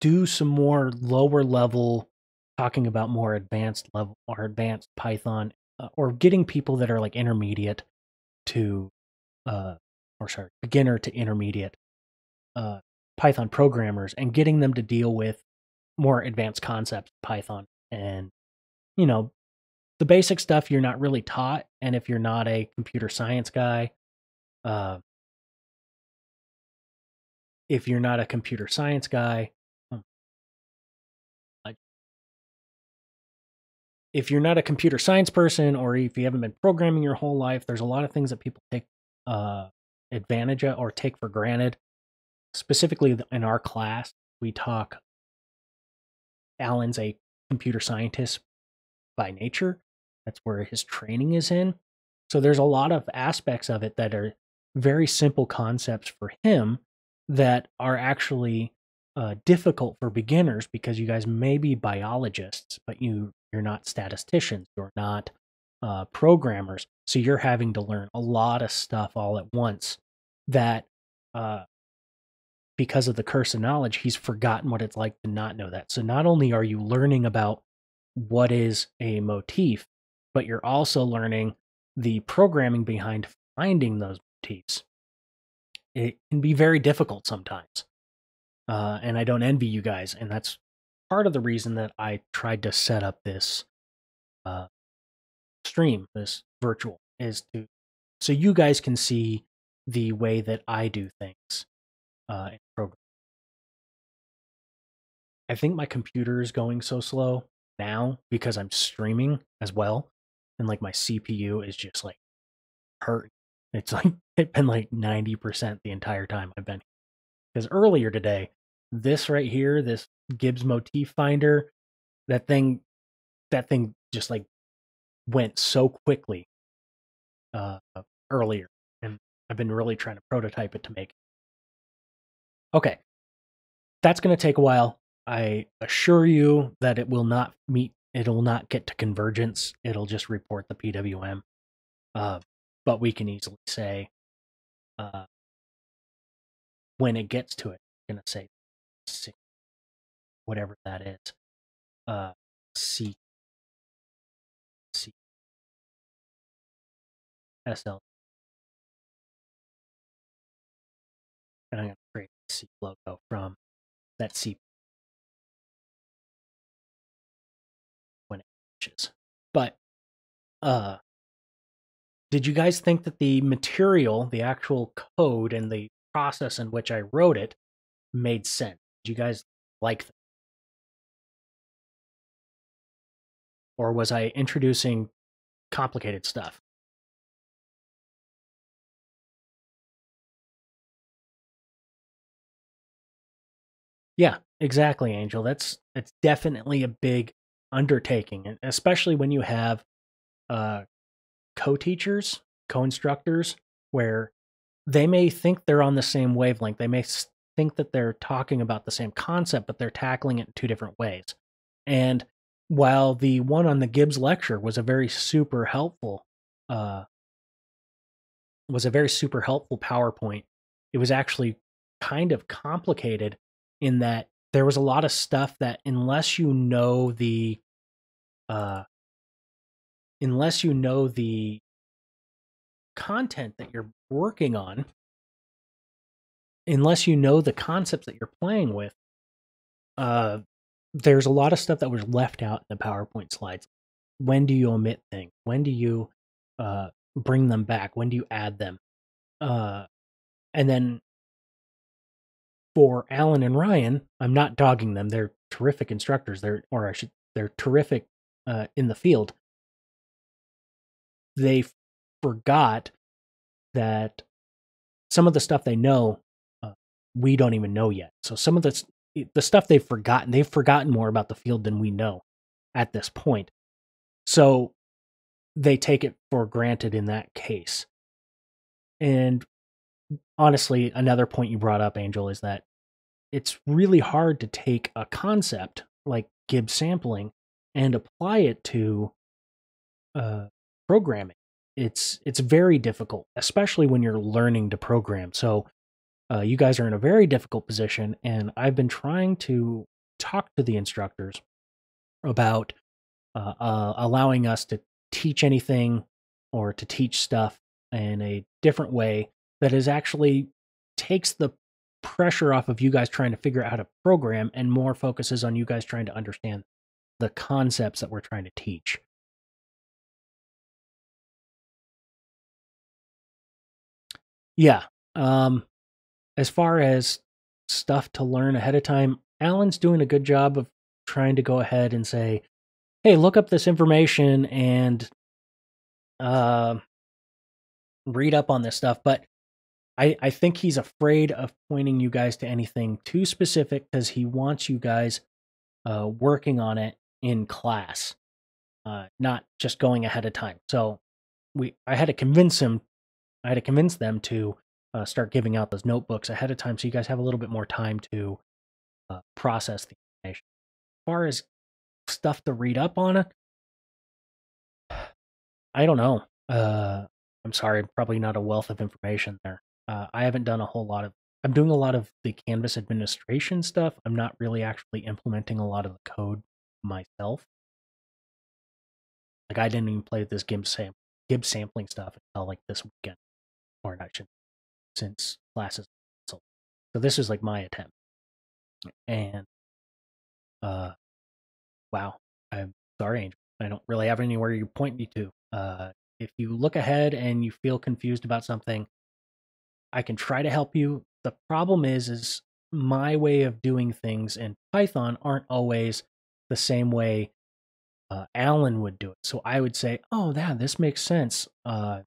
do some more lower level talking about more advanced level or advanced Python uh, or getting people that are like intermediate to uh or sorry, beginner to intermediate uh Python programmers and getting them to deal with more advanced concepts Python and you know the basic stuff you're not really taught and if you're not a computer science guy uh if you're not a computer science guy if you're not a computer science person or if you haven't been programming your whole life there's a lot of things that people take uh, advantage of or take for granted. Specifically in our class we talk alan's a computer scientist by nature. That's where his training is in. So there's a lot of aspects of it that are very simple concepts for him that are actually uh, difficult for beginners because you guys may be biologists, but you you're not statisticians, you're not uh, programmers, so you're having to learn a lot of stuff all at once. That uh, because of the curse of knowledge, he's forgotten what it's like to not know that. So not only are you learning about what is a motif, but you're also learning the programming behind finding those motifs it can be very difficult sometimes. Uh, and I don't envy you guys. And that's part of the reason that I tried to set up this uh, stream, this virtual, is to so you guys can see the way that I do things uh, in program. I think my computer is going so slow now because I'm streaming as well, and like my CPU is just like hurt it's like it's been like 90% the entire time I've been Because earlier today, this right here, this Gibbs motif finder, that thing that thing just like went so quickly uh earlier. And I've been really trying to prototype it to make it. Okay. That's gonna take a while. I assure you that it will not meet it will not get to convergence. It'll just report the PWM. Uh, but we can easily say uh, when it gets to it, I'm gonna say six, whatever that is. Uh, C C S L, and I'm gonna create a seq logo from that C when it reaches. But uh did you guys think that the material, the actual code, and the process in which I wrote it made sense? You guys like them? Or was I introducing complicated stuff? Yeah, exactly, Angel. That's that's definitely a big undertaking, especially when you have uh, co-teachers, co-instructors, where they may think they're on the same wavelength. They may think that they're talking about the same concept, but they're tackling it in two different ways. And while the one on the Gibbs lecture was a very super helpful, uh, was a very super helpful PowerPoint, it was actually kind of complicated in that there was a lot of stuff that unless you know the uh unless you know the content that you're working on unless you know the concepts that you're playing with uh there's a lot of stuff that was left out in the powerpoint slides when do you omit things when do you uh bring them back when do you add them uh and then for Alan and Ryan, I'm not dogging them. They're terrific instructors. They're or I should they're terrific uh, in the field. They forgot that some of the stuff they know we don't even know yet. So some of the the stuff they've forgotten, they've forgotten more about the field than we know at this point. So they take it for granted in that case. And honestly, another point you brought up, Angel, is that it's really hard to take a concept like Gibbs sampling and apply it to uh, programming. It's it's very difficult, especially when you're learning to program. So uh, you guys are in a very difficult position, and I've been trying to talk to the instructors about uh, uh, allowing us to teach anything or to teach stuff in a different way that is actually takes the pressure off of you guys trying to figure out how to program and more focuses on you guys trying to understand the concepts that we're trying to teach. Yeah. Um, as far as stuff to learn ahead of time, Alan's doing a good job of trying to go ahead and say, hey, look up this information and uh, read up on this stuff. But I, I think he's afraid of pointing you guys to anything too specific because he wants you guys uh, working on it in class, uh, not just going ahead of time. So we I had to convince him, I had to convince them to uh, start giving out those notebooks ahead of time so you guys have a little bit more time to uh, process the information. As far as stuff to read up on it, I don't know. Uh, I'm sorry, probably not a wealth of information there. Uh, I haven't done a whole lot of. I'm doing a lot of the Canvas administration stuff. I'm not really actually implementing a lot of the code myself. Like I didn't even play this Gibbs, sam- Gibbs sampling stuff until like this weekend, or not since classes. So, this is like my attempt. And, uh, wow, I'm sorry, Angel. I don't really have anywhere you point me to. Uh, if you look ahead and you feel confused about something, I can try to help you. The problem is, is my way of doing things in Python aren't always the same way uh, Alan would do it. So I would say, oh, yeah, this makes sense. Uh,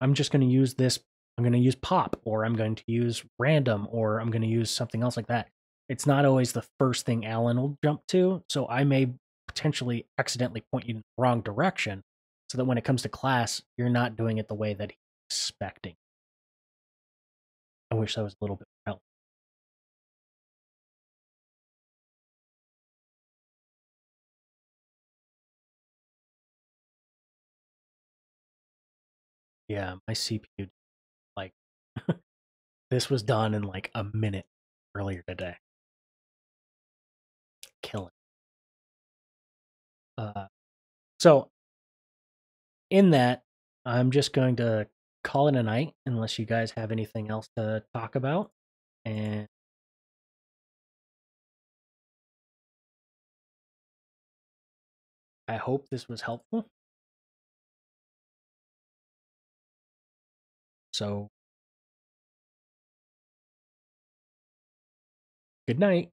I'm just going to use this. I'm going to use pop, or I'm going to use random, or I'm going to use something else like that. It's not always the first thing Alan will jump to. So I may potentially accidentally point you in the wrong direction so that when it comes to class, you're not doing it the way that he's expecting. I wish that was a little bit more help. Yeah, my CPU, this was done in like a minute earlier today. Killing. Uh, so, in that, I'm just going to call it a night unless you guys have anything else to talk about. And I hope this was helpful. So, good night.